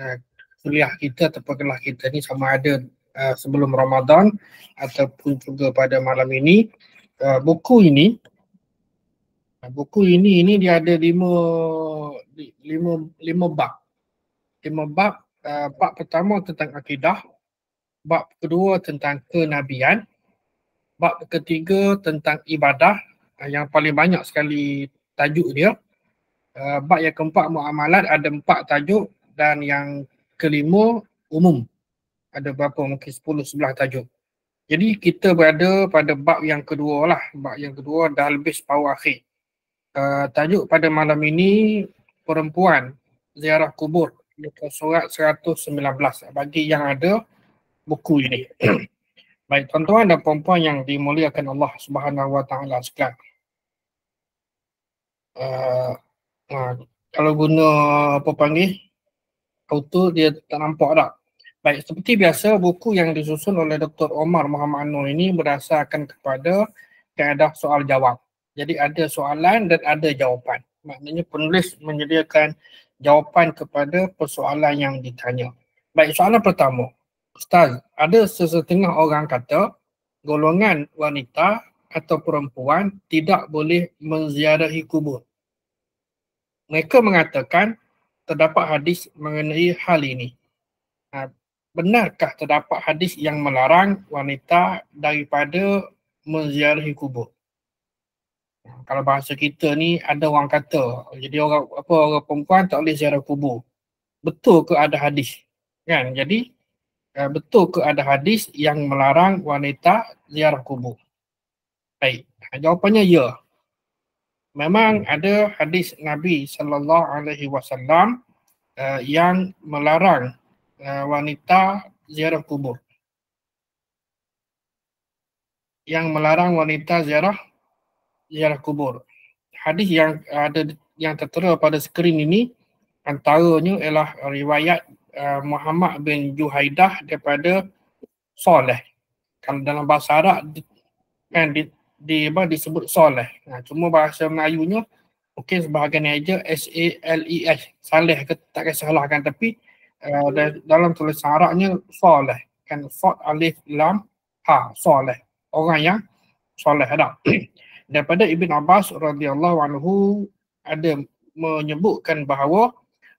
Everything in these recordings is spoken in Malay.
uh, kuliah kita atau kelas kita ni sama ada uh, sebelum Ramadan ataupun juga pada malam ini. Uh, buku ini buku ini ini dia ada lima lima lima bab. Lima bab. Uh, bab pertama tentang akidah. Bab kedua tentang kenabian. Bab ketiga tentang ibadah uh, yang paling banyak sekali tajuk dia. Uh, bab yang keempat muamalat ada empat tajuk dan yang kelima umum. Ada berapa mungkin 10 sebelah tajuk. Jadi kita berada pada bab yang kedua lah. Bab yang kedua dah lebih separuh akhir. Uh, tajuk pada malam ini perempuan ziarah kubur. Muka surat 119 bagi yang ada buku ini. Baik tuan-tuan dan perempuan yang dimuliakan Allah Subhanahu Wa Taala sekalian. Uh, uh, kalau guna apa panggil auto dia tak nampak tak. Baik, seperti biasa buku yang disusun oleh Dr. Omar Muhammad Anwar ini berdasarkan kepada kaedah soal jawab. Jadi ada soalan dan ada jawapan. Maknanya penulis menyediakan jawapan kepada persoalan yang ditanya. Baik, soalan pertama. Ustaz, ada sesetengah orang kata golongan wanita atau perempuan tidak boleh menziarahi kubur. Mereka mengatakan terdapat hadis mengenai hal ini. Ha, benarkah terdapat hadis yang melarang wanita daripada menziarahi kubur? Kalau bahasa kita ni ada orang kata, jadi orang apa orang perempuan tak boleh ziarah kubur. Betul ke ada hadis? Kan? Jadi uh, betul ke ada hadis yang melarang wanita ziarah kubur? Baik, jawapannya ya memang ada hadis Nabi sallallahu alaihi wasallam uh, yang melarang uh, wanita ziarah kubur. Yang melarang wanita ziarah ziarah kubur. Hadis yang ada yang tertera pada skrin ini antaranya ialah riwayat uh, Muhammad bin Juhaidah daripada Saleh. Kalau dalam bahasa Arab kan apa disebut soleh. Nah, cuma bahasa Melayunya mungkin sebahagian aja S A L E S saleh ke tak kisahlah kan tapi uh, dalam tulisan Arabnya soleh kan fat alif lam ha soleh orang yang soleh ada. Daripada Ibn Abbas radhiyallahu anhu ada menyebutkan bahawa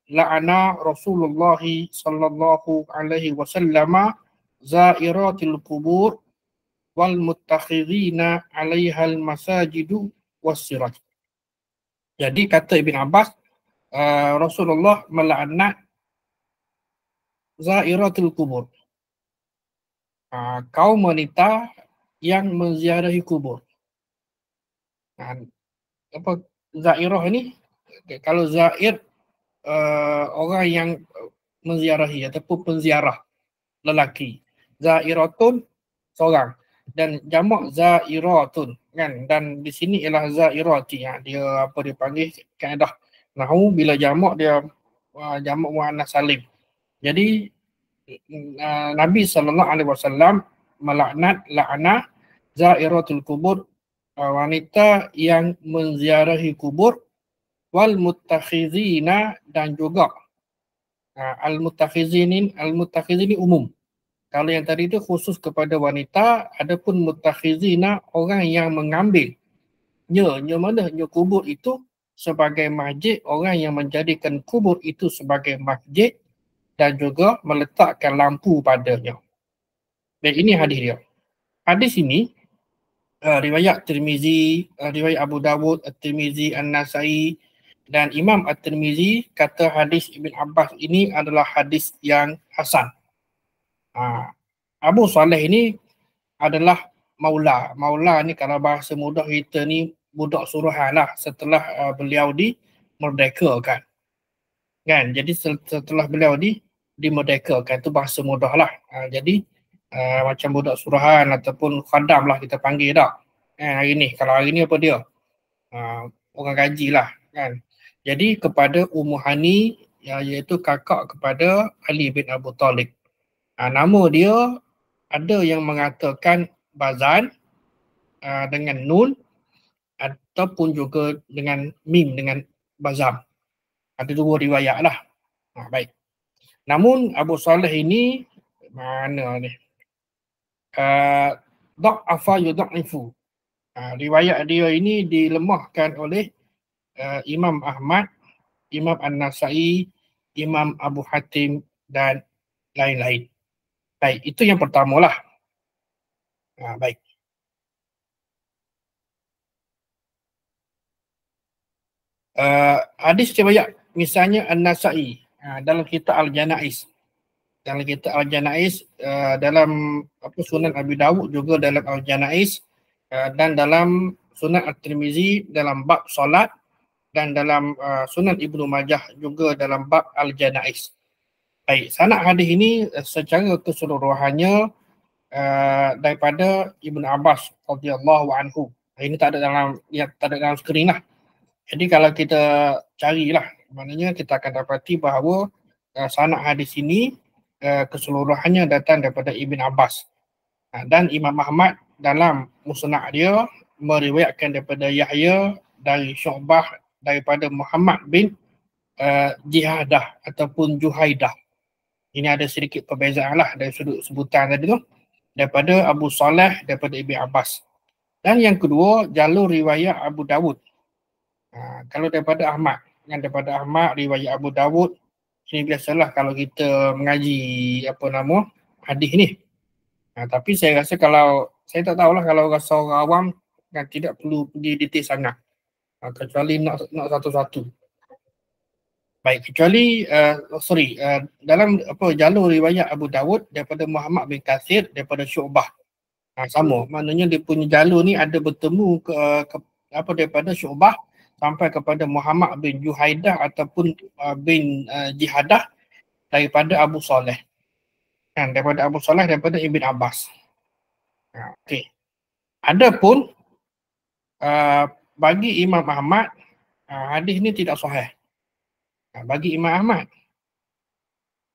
la'ana Rasulullah sallallahu alaihi wasallam zairatil kubur wal muttakhidina 'alaiha al masajidu was-siraj. Jadi kata Ibn Abbas uh, Rasulullah melaknat zairatul kubur. Uh, kaum wanita yang menziarahi kubur. Uh, apa zairah ini? Kalau zair uh, orang yang menziarahi ataupun penziarah lelaki. Zairatun seorang dan jamak zairatun kan? Dan di sini ialah zairati ya dia apa dia panggil kaedah. Nahu bila jamak dia uh, jamak muannas salim. Jadi uh, Nabi sallallahu alaihi wasallam melaknat laknat zairatul kubur uh, wanita yang menziarahi kubur wal muttakhizina dan juga uh, al muttakhizinin al muttakhizini umum kalau yang tadi itu khusus kepada wanita, adapun mutakhizina orang yang mengambil nya, nya mana nya kubur itu sebagai masjid, orang yang menjadikan kubur itu sebagai masjid dan juga meletakkan lampu padanya. Dan ini hadis dia. Hadis ini uh, riwayat Tirmizi, uh, riwayat Abu Dawud, At-Tirmizi, An-Nasai dan Imam At-Tirmizi kata hadis Ibn Abbas ini adalah hadis yang hasan. Ha. Abu Saleh ini adalah maula. Maula ni kalau bahasa mudah kita ni budak suruhan lah setelah uh, beliau di merdekakan. Kan? Jadi setelah beliau di dimerdekakan tu bahasa mudah lah. Ha, jadi uh, macam budak suruhan ataupun khadam lah kita panggil tak. Eh, hari ni. Kalau hari ni apa dia? Uh, orang gaji lah. Kan? Jadi kepada Ummu Hani ya, iaitu kakak kepada Ali bin Abu Talib. Ha, nama dia ada yang mengatakan Bazan uh, dengan Nun ataupun juga dengan Mim dengan Bazam. Ada dua riwayat lah. Ha, baik. Namun Abu Saleh ini mana ni? Uh, Dok afa yudha'ifu. Uh, riwayat dia ini dilemahkan oleh uh, Imam Ahmad, Imam An-Nasai, Imam Abu Hatim dan lain-lain. Baik, itu yang pertama lah. Uh, baik. Uh, hadis riwayat misalnya An-Nasai uh, dalam kitab Al-Janais. Dalam kitab Al-Janais uh, dalam apa Sunan Abi Dawud juga dalam Al-Janais uh, dan dalam Sunan At-Tirmizi dalam bab solat dan dalam uh, Sunan Ibnu Majah juga dalam bab Al-Janais. Baik, sanad hadis ini uh, secara keseluruhannya uh, daripada Ibnu Abbas radhiyallahu anhu. Ini tak ada dalam ya tak ada dalam skrin lah. Jadi kalau kita carilah maknanya kita akan dapati bahawa uh, sanad hadis ini uh, keseluruhannya datang daripada Ibn Abbas. Uh, dan Imam Ahmad dalam musnad dia meriwayatkan daripada Yahya dari Syu'bah daripada Muhammad bin uh, Jihadah ataupun Juhaidah. Ini ada sedikit perbezaan lah dari sudut sebutan tadi tu. Daripada Abu Saleh, daripada Ibn Abbas. Dan yang kedua, jalur riwayat Abu Dawud. Uh, kalau daripada Ahmad, yang daripada Ahmad, riwayat Abu Dawud, ini biasalah kalau kita mengaji apa nama hadis ni. Uh, tapi saya rasa kalau, saya tak tahulah kalau rasa orang awam kan tidak perlu pergi detail sangat. Uh, kecuali nak nak satu-satu. Baik, kecuali uh, sorry, uh, dalam apa jalur riwayat Abu Dawud daripada Muhammad bin Kathir daripada Syu'bah. Ha, sama, maknanya dia punya jalur ni ada bertemu ke, ke apa daripada Syu'bah sampai kepada Muhammad bin Juhaidah ataupun uh, bin uh, Jihadah daripada Abu Saleh. Kan daripada Abu Saleh daripada Ibn Abbas. Ha, okey. Adapun uh, bagi Imam Ahmad uh, hadis ni tidak sahih. Uh, bagi Imam Ahmad.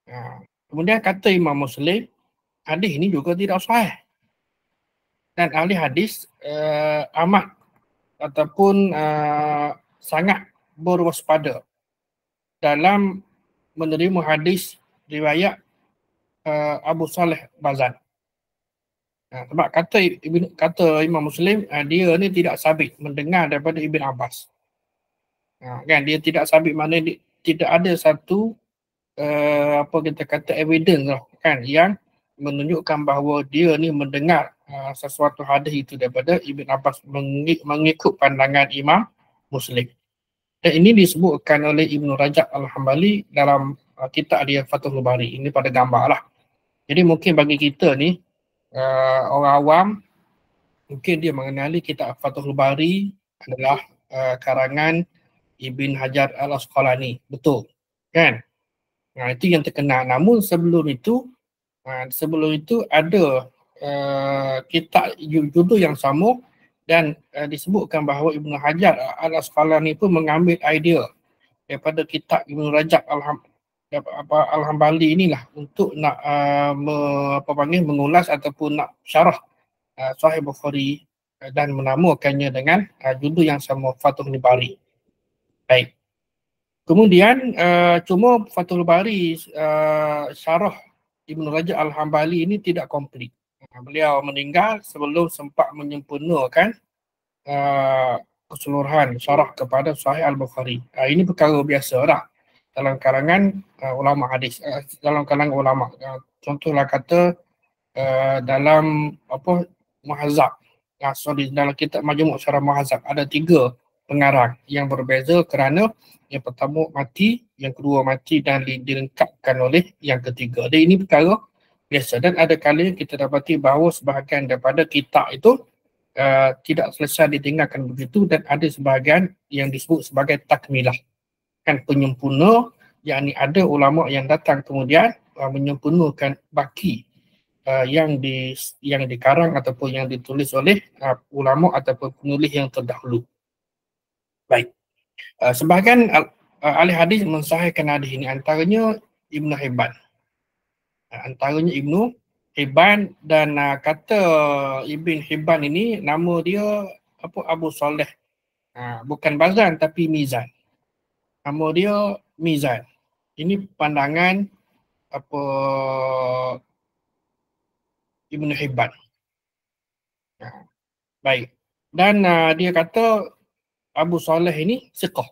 Uh, kemudian kata Imam Muslim hadis ini juga tidak sahih. Dan ahli hadis uh, amat ataupun uh, sangat berwaspada dalam menerima hadis riwayat uh, Abu Saleh Bazan. Ha, sebab kata Ibn, kata Imam Muslim uh, dia ni tidak sabit mendengar daripada Ibn Abbas. Ha, kan dia tidak sabit mana dia, tidak ada satu uh, apa kita kata evidence lah kan yang menunjukkan bahawa dia ni mendengar uh, sesuatu hadis itu daripada Ibn Abbas mengikut pandangan Imam Muslim. Dan ini disebutkan oleh Ibn Rajab Al-Hambali dalam uh, kitab dia Fathul Bari. Ini pada gambar lah. Jadi mungkin bagi kita ni uh, orang awam mungkin dia mengenali kitab Fathul Bari adalah uh, karangan Ibn Hajar Al-Asqalani. Betul. Kan? Nah, itu yang terkenal. Namun sebelum itu sebelum itu ada uh, kitab judul yang sama dan uh, disebutkan bahawa Ibn Hajar Al-Asqalani pun mengambil idea daripada kitab Ibn Rajab Al-Hambali apa Al-Hambali inilah untuk nak uh, me, apa panggil mengulas ataupun nak syarah uh, Sahih Bukhari dan menamakannya dengan uh, judul yang sama Fathul Bari. Baik. Kemudian uh, cuma Fathul Bari uh, syarah Ibn Rajab Al-Hambali ini tidak komplit. Uh, beliau meninggal sebelum sempat menyempurnakan uh, keseluruhan syarah kepada Sahih Al-Bukhari. Uh, ini perkara biasa dah dalam kalangan uh, ulama hadis uh, dalam kalangan ulama uh, contohlah kata uh, dalam apa muhazzab uh, sorry dalam kitab majmuk syarah muhazzab ada tiga pengarang. Yang berbeza kerana yang pertama mati yang kedua mati dan dilengkapkan oleh yang ketiga. Dan ini perkara biasa. Dan ada kali kita dapati bahawa sebahagian daripada kitab itu uh, tidak selesai ditinggalkan begitu dan ada sebahagian yang disebut sebagai takmilah. Kan penyempurna yakni ada ulama yang datang kemudian uh, menyempurnakan baki uh, yang di yang dikarang ataupun yang ditulis oleh uh, ulama ataupun penulis yang terdahulu. Baik. Uh, sebahagian uh, ahli hadis mensahihkan hadis ini antaranya Ibnu Hibban. Uh, antaranya Ibnu Hibban dan uh, kata Ibn Hibban ini nama dia apa Abu Saleh. Uh, bukan Bazan tapi Mizan nama dia Mizan. Ini pandangan apa Ibn Hibban. Ha, baik. Dan uh, dia kata Abu Saleh ini sekoh.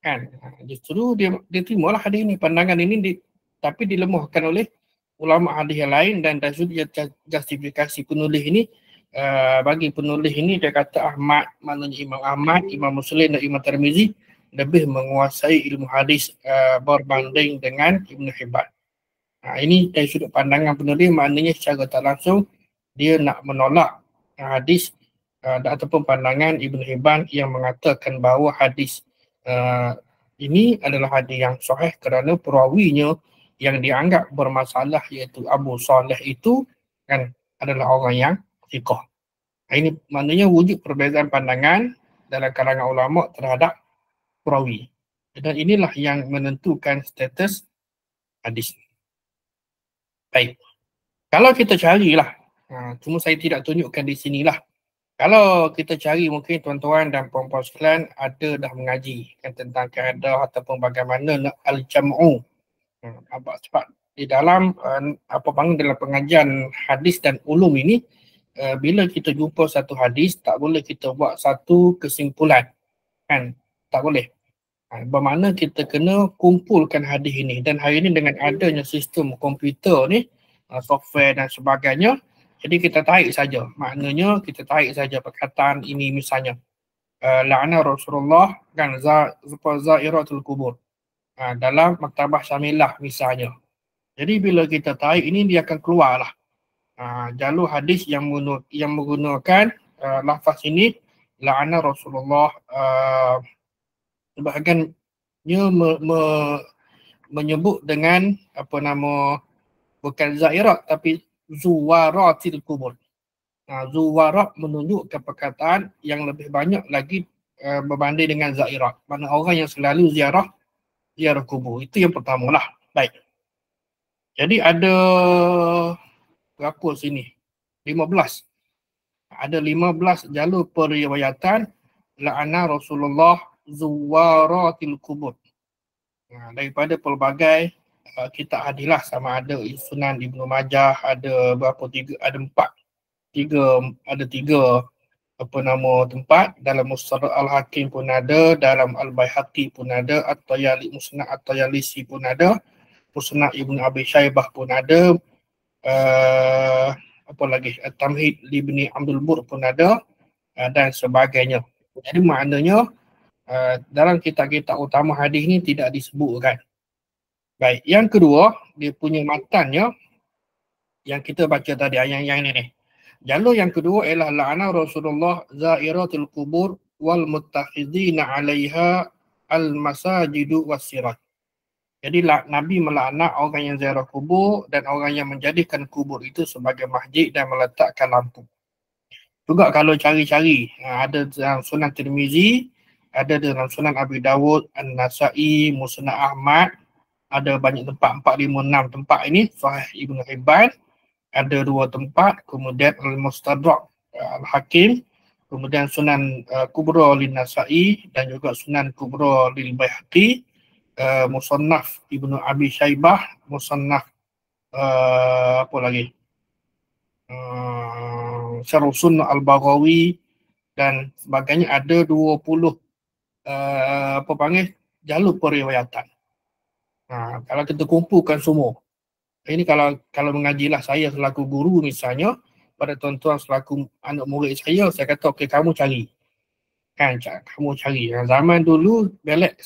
Kan? Justru dia, dia terimalah hadis ini. Pandangan ini di, tapi dilemahkan oleh ulama hadis yang lain dan dan dia justifikasi penulis ini uh, bagi penulis ini dia kata Ahmad maknanya Imam Ahmad, Imam Muslim dan Imam Tirmizi lebih menguasai ilmu hadis uh, berbanding dengan Ibn Hibban. Ha, ini dari sudut pandangan penulis maknanya secara tak langsung dia nak menolak hadis uh, ataupun pandangan Ibn Hibban yang mengatakan bahawa hadis uh, ini adalah hadis yang sahih kerana perawinya yang dianggap bermasalah iaitu Abu Saleh itu kan adalah orang yang sikoh. Ha, ini maknanya wujud perbezaan pandangan dalam kalangan ulama terhadap perawi. Dan inilah yang menentukan status hadis. Baik. Kalau kita carilah, ha, cuma saya tidak tunjukkan di sinilah. Kalau kita cari mungkin tuan-tuan dan puan-puan sekalian ada dah mengaji kan, tentang keadaan ataupun bagaimana al-jam'u. Hmm, sebab di dalam uh, apa panggil dalam pengajian hadis dan ulum ini uh, bila kita jumpa satu hadis tak boleh kita buat satu kesimpulan kan? Tak boleh. Ha, bermakna kita kena kumpulkan hadis ini. Dan hari ini dengan adanya sistem komputer ni, uh, software dan sebagainya, jadi kita tarik saja. Maknanya kita tarik saja perkataan ini misalnya. Uh, La'ana Rasulullah za, zairatul kubur. Uh, dalam maktabah syamilah misalnya. Jadi bila kita tarik ini dia akan keluarlah. Uh, jalur hadis yang, yang menggunakan uh, lafaz ini la'ana Rasulullah uh, sebahagiannya me, me, menyebut dengan apa nama bukan zairat tapi zuwaratil kubur. Zuwarat menunjukkan perkataan yang lebih banyak lagi uh, berbanding dengan zairat. Mana orang yang selalu ziarah ziarah kubur. Itu yang pertama lah. Baik. Jadi ada berapa sini? 15. Ada 15 jalur periwayatan la'ana Rasulullah zuwaratil kubur. Ha, daripada pelbagai uh, kitab hadilah sama ada Sunan Ibnu Majah ada berapa tiga ada empat tiga ada tiga apa nama tempat dalam Musnad Al-Hakim pun ada dalam Al-Baihaqi pun ada atau Yali Musnad atau Yalisi pun ada Musnad Ibnu Abi Syaibah pun ada uh, apa lagi Tamhid Ibni Abdul Bur pun ada uh, dan sebagainya jadi maknanya uh, dalam kitab-kitab utama hadis ni tidak disebutkan. Baik, yang kedua, dia punya matannya yang kita baca tadi yang yang ini ni. Jalur yang kedua ialah la'ana Rasulullah zairatul kubur wal muttakhidina 'alaiha al masajidu wasirat. Jadi Nabi melaknat orang yang ziarah kubur dan orang yang menjadikan kubur itu sebagai masjid dan meletakkan lampu. Juga kalau cari-cari ha, ada dalam Sunan Tirmizi ada dalam Sunan Abi Dawud, An-Nasai, Musnad Ahmad, ada banyak tempat, 4, 5, 6 tempat ini, Sahih Ibn Hibban, ada dua tempat, kemudian Al-Mustadrak uh, Al-Hakim, kemudian Sunan uh, Kubra Lin Nasai dan juga Sunan Kubra Lil Bayhaqi, uh, Musannaf Ibnu Abi Syaibah, Musannaf uh, apa lagi? Uh, Sunnah Al-Baghawi dan sebagainya ada 20 uh, apa panggil jalur periwayatan. Ha, kalau kita kumpulkan semua, ini kalau kalau mengajilah saya selaku guru misalnya, pada tuan-tuan selaku anak murid saya, saya kata okey kamu cari. Kan, kamu cari. Zaman dulu belek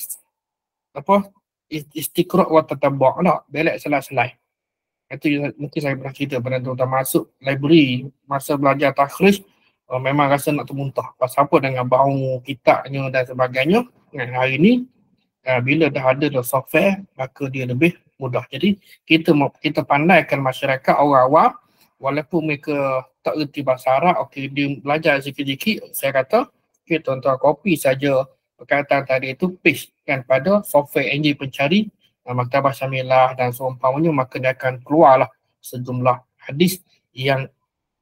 apa istiqra' wa tatabbu' lah, belek selai-selai. Itu mungkin saya pernah cerita pada tuan-tuan masuk library masa belajar takhrij uh, memang rasa nak termuntah. Pasal apa dengan bau kitabnya dan sebagainya. Dengan hari ini, uh, bila dah ada the software, maka dia lebih mudah. Jadi kita kita pandaikan masyarakat orang awam, walaupun mereka tak reti bahasa Arab, okay, dia belajar sikit-sikit, saya kata, okay, tuan-tuan copy saja perkataan tadi itu paste kan pada software engine pencari uh, maktabah syamilah dan seumpamanya maka dia akan keluarlah sejumlah hadis yang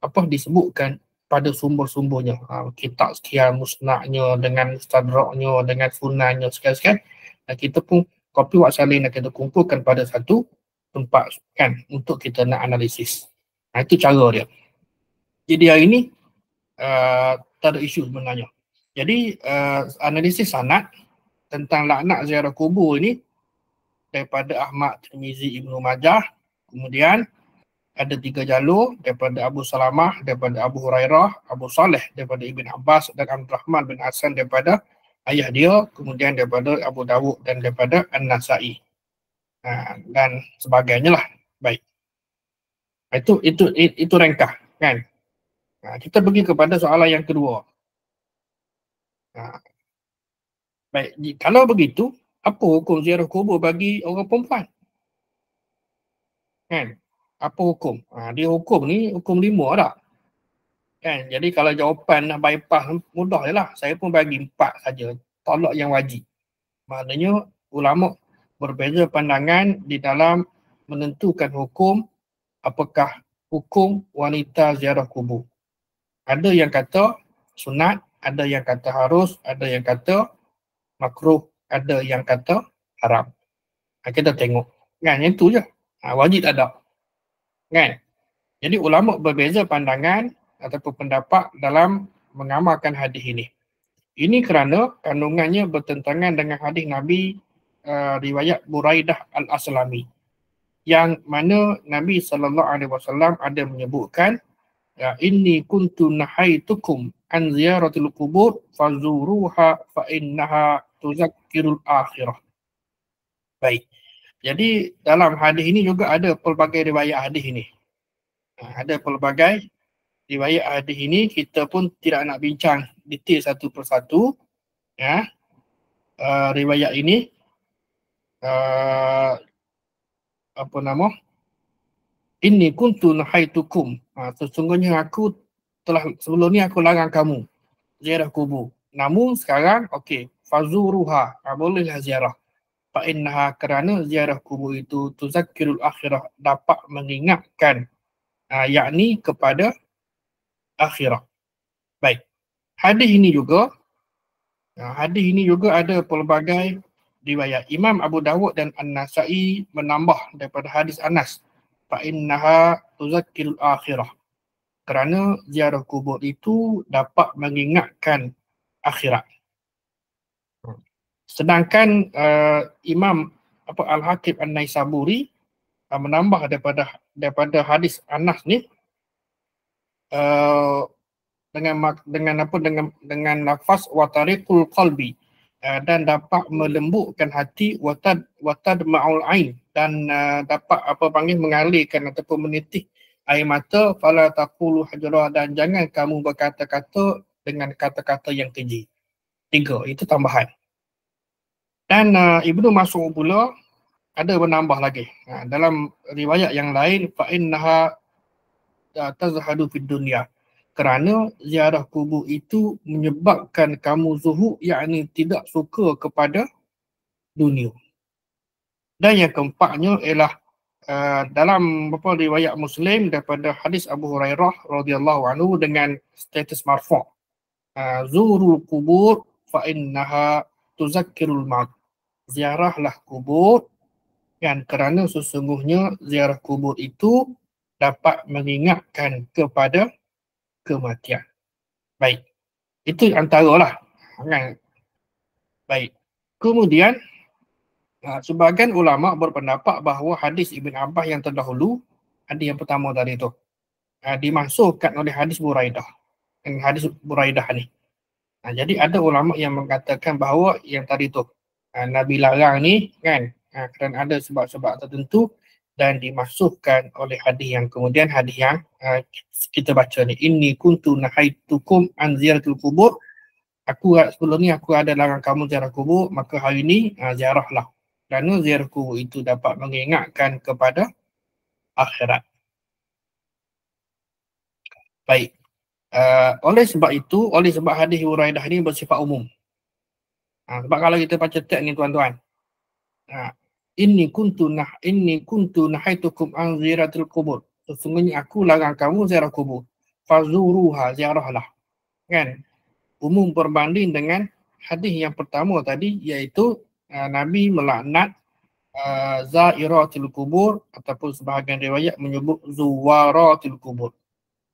apa disebutkan pada sumber-sumbernya. Ha, kitab sekian musnahnya dengan stadraknya dengan sunannya sekian-sekian. Dan kita pun kopi wak salin dan kita kumpulkan pada satu tempat kan untuk kita nak analisis. Nah, itu cara dia. Jadi hari ini uh, tak ada isu sebenarnya. Jadi uh, analisis sanat tentang laknat ziarah kubur ini daripada Ahmad Tirmizi Ibnu Majah kemudian ada tiga jalur daripada Abu Salamah, daripada Abu Hurairah, Abu Saleh daripada Ibn Abbas dan Abdul Rahman bin Hasan daripada ayah dia, kemudian daripada Abu Dawud dan daripada An-Nasai. Ha, dan sebagainya lah. Baik. Itu itu itu, itu rengkah kan. Ha, kita pergi kepada soalan yang kedua. Ha. Baik, kalau begitu, apa hukum ziarah kubur bagi orang perempuan? Kan? apa hukum? Ha, dia hukum ni hukum lima tak? Kan? Jadi kalau jawapan nak bypass mudah je lah. Saya pun bagi empat saja. Tolak yang wajib. Maknanya ulama berbeza pandangan di dalam menentukan hukum apakah hukum wanita ziarah kubur. Ada yang kata sunat, ada yang kata harus, ada yang kata makruh, ada yang kata haram. Ha, kita tengok. Kan yang tu je. Ha, wajib ada. Kan? Jadi ulama berbeza pandangan ataupun pendapat dalam mengamalkan hadis ini. Ini kerana kandungannya bertentangan dengan hadis Nabi uh, riwayat Buraidah Al-Aslami yang mana Nabi sallallahu alaihi wasallam ada menyebutkan ya inni kuntu nahaitukum an ziyaratil qubur fazuruha fa innaha tuzakkirul akhirah. Baik. Jadi dalam hadis ini juga ada pelbagai riwayat hadis ini. Ha, ada pelbagai riwayat hadis ini kita pun tidak nak bincang detail satu persatu. Ya. Uh, riwayat ini uh, apa nama? Ini kuntu nahaitukum. Ha, sesungguhnya aku telah sebelum ni aku larang kamu ziarah kubur. Namun sekarang okey, fazuruha. Ha, bolehlah ziarah fa'innaha kerana ziarah kubur itu tuzakkirul akhirah dapat mengingatkan uh, yakni kepada akhirah. Baik. Hadis ini juga uh, hadis ini juga ada pelbagai riwayat. Imam Abu Dawud dan An-Nasa'i menambah daripada hadis Anas fa'innaha tuzakkirul akhirah. Kerana ziarah kubur itu dapat mengingatkan akhirat. Sedangkan uh, Imam apa Al-Hakim An-Naisaburi uh, menambah daripada daripada hadis Anas ni uh, dengan dengan apa dengan dengan nafas wa tariqul qalbi uh, dan dapat melembutkan hati watad watad ma'ul ain dan uh, dapat apa panggil mengalirkan ataupun menitih air mata fala taqulu hajra dan jangan kamu berkata-kata dengan kata-kata yang keji. Tiga, itu tambahan. Dan uh, Ibnu Mas'ud pula ada menambah lagi. Uh, dalam riwayat yang lain fa innaha tazhadu fid dunya. Kerana ziarah kubur itu menyebabkan kamu zuhud yakni tidak suka kepada dunia. Dan yang keempatnya ialah uh, dalam apa riwayat Muslim daripada hadis Abu Hurairah radhiyallahu anhu dengan status marfu'. Uh, zurul kubur fa innaha tuzakkirul maut. Ziarahlah kubur kan kerana sesungguhnya ziarah kubur itu dapat mengingatkan kepada kematian. Baik. Itu antaralah kan. Baik. Kemudian sebagian ulama berpendapat bahawa hadis Ibn Abbas yang terdahulu hadis yang pertama tadi itu dimasukkan oleh hadis Buraidah. Hadis Buraidah ni. Ha, jadi ada ulama yang mengatakan bahawa yang tadi tu Nabi larang ni kan kerana ada sebab-sebab tertentu dan dimasukkan oleh hadis yang kemudian hadis yang uh, kita baca ni inni kuntu nahaitukum an ziyaratul kubur aku sebelum ni aku ada larang kamu ziarah kubur maka hari ini uh, ziarahlah kerana ziarah kubur itu dapat mengingatkan kepada akhirat baik Uh, oleh sebab itu, oleh sebab hadis Huraidah ni bersifat umum. Ha, sebab kalau kita baca teks ni tuan-tuan. Ha, inni kuntu nah inni kuntu nahaitukum an ziyaratil kubur. Sesungguhnya aku larang kamu ziarah kubur. Fazuruha ziarahlah. Kan? Umum berbanding dengan hadis yang pertama tadi iaitu uh, Nabi melaknat uh, zairatul kubur ataupun sebahagian riwayat menyebut zuwaratul kubur.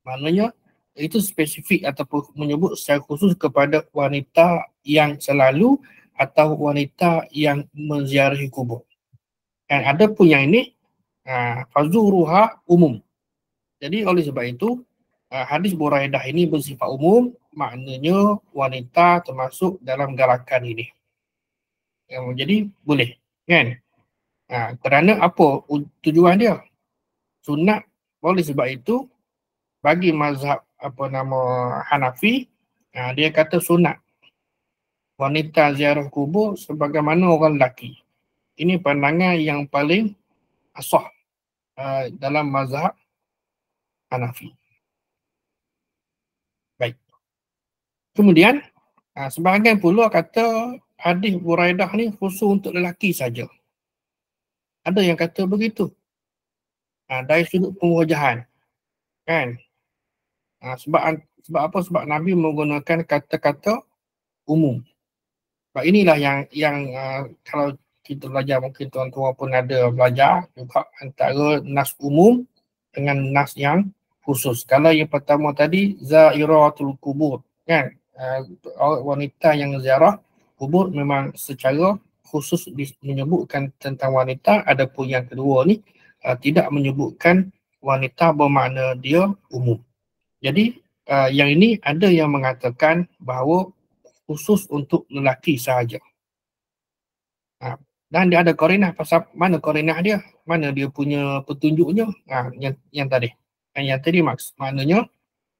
Maknanya itu spesifik ataupun menyebut secara khusus kepada wanita yang selalu atau wanita yang menziarahi kubur. Dan ada pun yang ini uh, fazuruha umum. Jadi oleh sebab itu uh, hadis Buraidah ini bersifat umum maknanya wanita termasuk dalam galakan ini. Jadi boleh kan? Ha, kerana apa tujuan dia? Sunat oleh sebab itu bagi mazhab apa nama Hanafi ha, dia kata sunat wanita ziarah kubur sebagaimana orang lelaki. Ini pandangan yang paling asah uh, dalam mazhab Hanafi. Baik. Kemudian uh, sebahagian pula kata hadis Buraidah ni khusus untuk lelaki saja. Ada yang kata begitu. Ha, dari sudut pengujahan. Kan? Ha, sebab sebab apa? Sebab Nabi menggunakan kata-kata umum. Sebab inilah yang yang uh, kalau kita belajar mungkin tuan-tuan pun ada belajar juga antara nas umum dengan nas yang khusus. Kalau yang pertama tadi zairatul kubur kan uh, wanita yang ziarah kubur memang secara khusus menyebutkan tentang wanita adapun yang kedua ni uh, tidak menyebutkan wanita bermakna dia umum. Jadi uh, yang ini ada yang mengatakan bahawa khusus untuk lelaki sahaja. Uh, dan dia ada korinah pasal mana korinah dia? Mana dia punya petunjuknya? Uh, yang yang tadi. Yang, yang tadi maks maknanya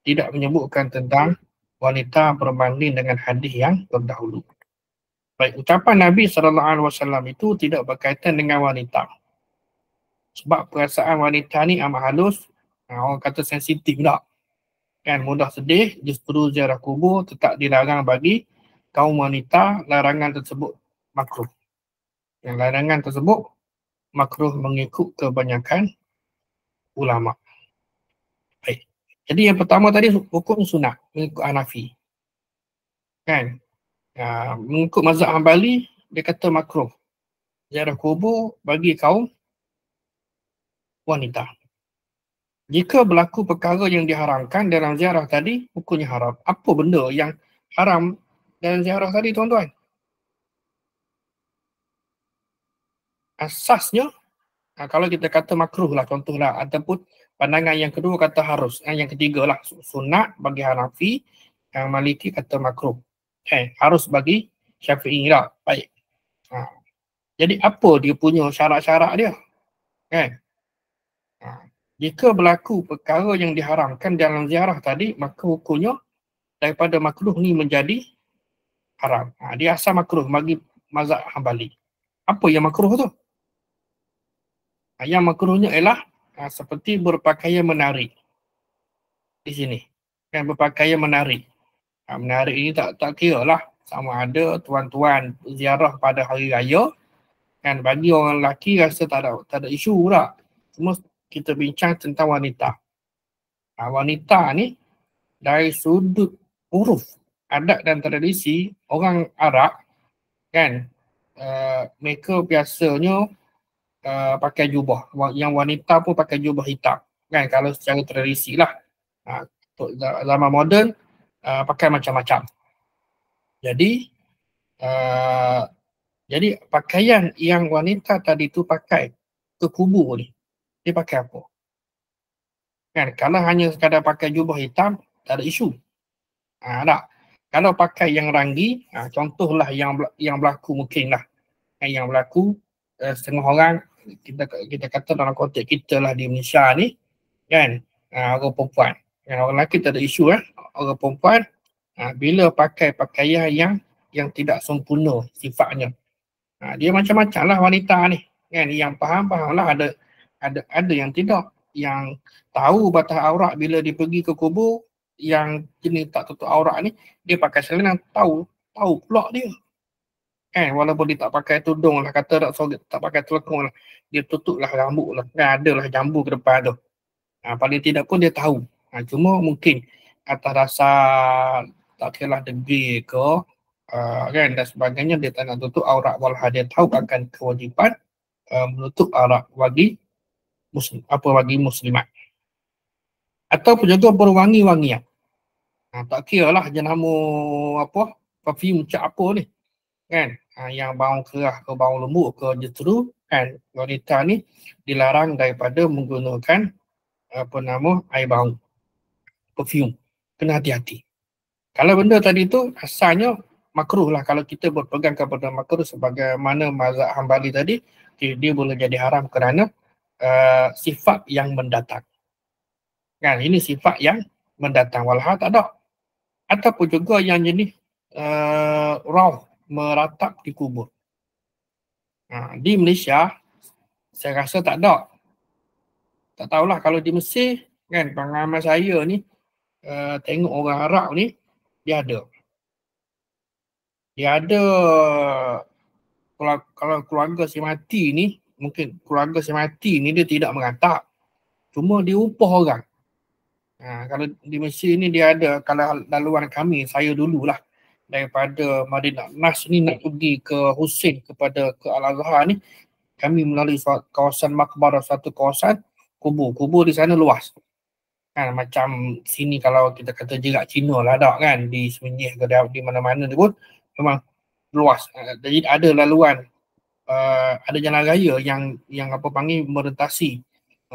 tidak menyebutkan tentang wanita berbanding dengan hadis yang terdahulu. Baik, ucapan Nabi SAW itu tidak berkaitan dengan wanita. Sebab perasaan wanita ni amat halus, ha, orang kata sensitif tak. Kan mudah sedih, justru ziarah kubur tetap dilarang bagi kaum wanita, larangan tersebut makruh. Yang larangan tersebut makruh mengikut kebanyakan ulama. Baik. Jadi yang pertama tadi hukum sunnah mengikut Hanafi. Kan? uh, mengikut mazhab Hambali dia kata makruh ziarah kubur bagi kaum wanita. Jika berlaku perkara yang diharamkan dalam ziarah tadi, hukumnya haram. Apa benda yang haram dalam ziarah tadi tuan-tuan? Asasnya, kalau kita kata makruh lah contohlah ataupun pandangan yang kedua kata harus. Yang ketiga lah sunat bagi Hanafi, yang Maliki kata makruh. Eh, harus bagi Syafi'i lah. Baik. Ha. Jadi apa dia punya syarat-syarat dia? Kan? Ha. Jika berlaku perkara yang diharamkan dalam ziarah tadi, maka hukumnya daripada makruh ni menjadi haram. Ha. Dia asal makruh bagi mazhab hambali. Apa yang makruh tu? Yang makruhnya ialah ha, seperti berpakaian menarik. Di sini. Kan berpakaian menarik. Ha, menarik ini tak tak kira lah sama ada tuan-tuan ziarah pada hari raya kan bagi orang lelaki rasa tak ada tak ada isu pula cuma kita bincang tentang wanita ha, wanita ni dari sudut huruf adat dan tradisi orang Arab kan uh, mereka biasanya uh, pakai jubah yang wanita pun pakai jubah hitam kan kalau secara tradisi lah ha, zaman moden uh, pakai macam-macam. Jadi uh, jadi pakaian yang wanita tadi tu pakai ke kubur ni, dia pakai apa? Kan kalau hanya sekadar pakai jubah hitam, tak ada isu. Ha, tak. Kalau pakai yang ranggi, ha, contohlah yang yang berlaku mungkin lah. Yang berlaku uh, setengah orang kita kita kata dalam konteks kita lah di Malaysia ni kan uh, orang perempuan yang orang lelaki tak ada isu eh orang perempuan ha, bila pakai pakaian yang yang tidak sempurna sifatnya. Ha, dia macam-macam lah wanita ni. Kan? Yang faham-faham lah ada, ada, ada yang tidak. Yang tahu batas aurat bila dia pergi ke kubur yang jenis tak tutup aurat ni dia pakai selenan tahu tahu pula dia. Kan walaupun dia tak pakai tudung lah kata tak, so, tak pakai telekung lah dia tutup lah rambut lah kan ada lah jambu ke depan tu. Ha, paling tidak pun dia tahu. Ha, cuma mungkin atas dasar tak kira lah degil ke uh, kan dan sebagainya dia tak nak tutup aurat walau dia tahu akan kewajipan uh, menutup arak bagi muslim, apa bagi muslimat. Ataupun juga berwangi-wangian. Ha, tak kira lah jenama apa, perfume cap apa ni. Kan? Ha, yang bau kerah ke bau lembut ke justru kan wanita ni dilarang daripada menggunakan apa nama air bau perfume. Kena hati-hati. Kalau benda tadi tu asalnya makruh lah kalau kita berpegang kepada makruh sebagaimana mazhab hambali tadi dia, dia boleh jadi haram kerana uh, sifat yang mendatang. Kan ini sifat yang mendatang walha tak ada. Ataupun juga yang jenis uh, raw meratap di kubur. Ha, di Malaysia saya rasa tak ada. Tak tahulah kalau di Mesir kan pengalaman saya ni uh, tengok orang Arab ni dia ada dia ada kalau, kalau keluarga si mati ni mungkin keluarga si mati ni dia tidak mengatakan cuma dia upah orang ha, kalau di Mesir ni dia ada kalau laluan kami saya dululah daripada Madinah Nas ni nak pergi ke Husin kepada ke Al-Azhar ni kami melalui kawasan makbarah satu kawasan kubur kubur di sana luas kan macam sini kalau kita kata jerak Cina lah tak kan di Semenyih ke di mana-mana tu pun memang luas. Uh, jadi ada laluan uh, ada jalan raya yang yang apa panggil merentasi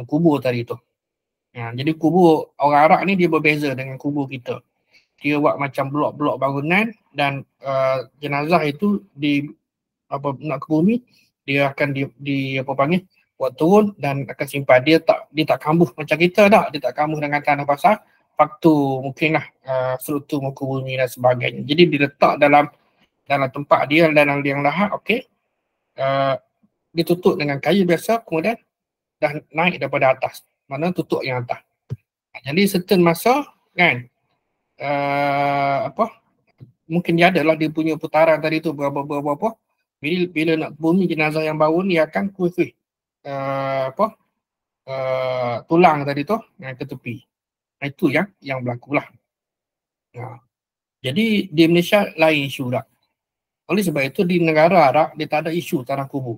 kubur tadi tu. Ya, jadi kubur orang Arab ni dia berbeza dengan kubur kita. Dia buat macam blok-blok bangunan dan uh, jenazah itu di apa nak ke bumi dia akan di, di apa panggil buat turun dan akan simpan. Dia tak dia tak kambuh macam kita tak dia tak kambuh dengan tanah basah faktor mungkinlah uh, struktur muka bumi dan sebagainya. Jadi diletak dalam dalam tempat dia dalam liang lahat okey. Uh, ditutup dengan kayu biasa kemudian dah naik daripada atas. Mana tutup yang atas? Jadi certain masa kan uh, apa mungkin dia adalah dia punya putaran tadi tu berapa berapa apa bila, bila nak bumi jenazah yang baru ni akan kuih-kuih uh, apa uh, tulang tadi tu yang ke tepi itu yang yang berlaku lah uh. jadi di Malaysia lain isu tak oleh sebab itu di negara Arab dia tak ada isu tanah kubur.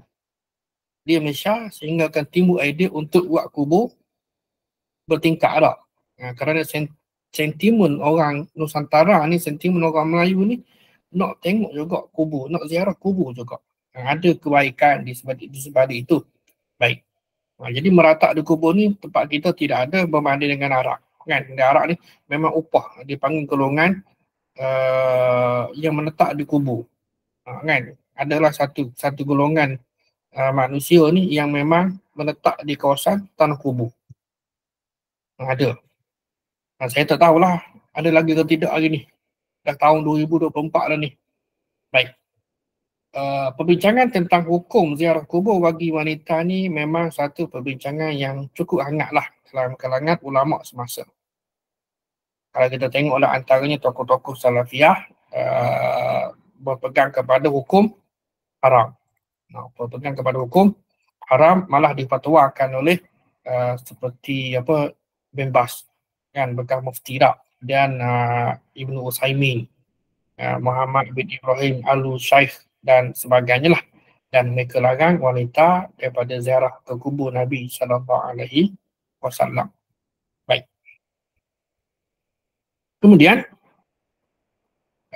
Di Malaysia sehingga akan timbul idea untuk buat kubur bertingkat tak. Ha, kerana sentimen orang Nusantara ni, sentimen orang Melayu ni nak tengok juga kubur, nak ziarah kubur juga. Ha, ada kebaikan di sebalik, di sebalik itu. Baik. Ha, jadi meratak di kubur ni tempat kita tidak ada berbanding dengan Arab. Kan? Di Arab ni memang upah dipanggil golongan uh, yang menetap di kubur uh, kan adalah satu satu golongan uh, manusia ni yang memang menetap di kawasan tanah kubur uh, ada uh, saya tak tahulah. Ada lagi atau tidak hari ni? Dah tahun 2024 dah ni. Baik. Uh, perbincangan tentang hukum ziarah kubur bagi wanita ni memang satu perbincangan yang cukup hangat lah dalam kalangan ulama semasa. Kalau kita tengoklah antaranya tokoh-tokoh salafiyah uh, berpegang kepada hukum haram. Nah, berpegang kepada hukum haram malah difatwakan oleh uh, seperti apa bin Bas kan bekas mufti dan uh, Ibnu Usaimin uh, Muhammad bin Ibrahim Alu Syekh dan sebagainya lah dan mereka larang wanita daripada ziarah ke kubur Nabi sallallahu alaihi wasallam. Baik. Kemudian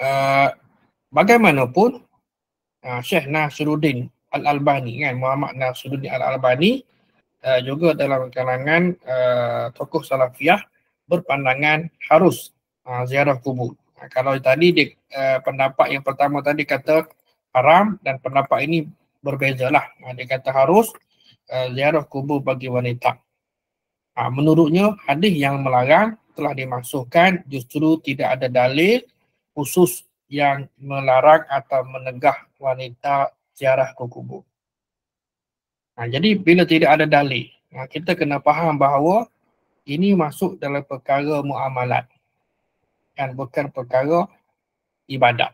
uh, bagaimanapun uh, Syekh Nasruddin Al-Albani kan Muhammad Nasruddin Al-Albani uh, juga dalam kalangan uh, tokoh salafiyah berpandangan harus uh, ziarah kubur. Uh, kalau tadi di, uh, pendapat yang pertama tadi kata haram dan pendapat ini berbezalah. Uh, dia kata harus uh, ziarah kubur bagi wanita. Uh, menurutnya hadis yang melarang telah dimasukkan justru tidak ada dalil khusus yang melarang atau menegah wanita ziarah ke kubur. Ha, jadi bila tidak ada dalil, ha, kita kena faham bahawa ini masuk dalam perkara muamalat dan bukan perkara ibadat.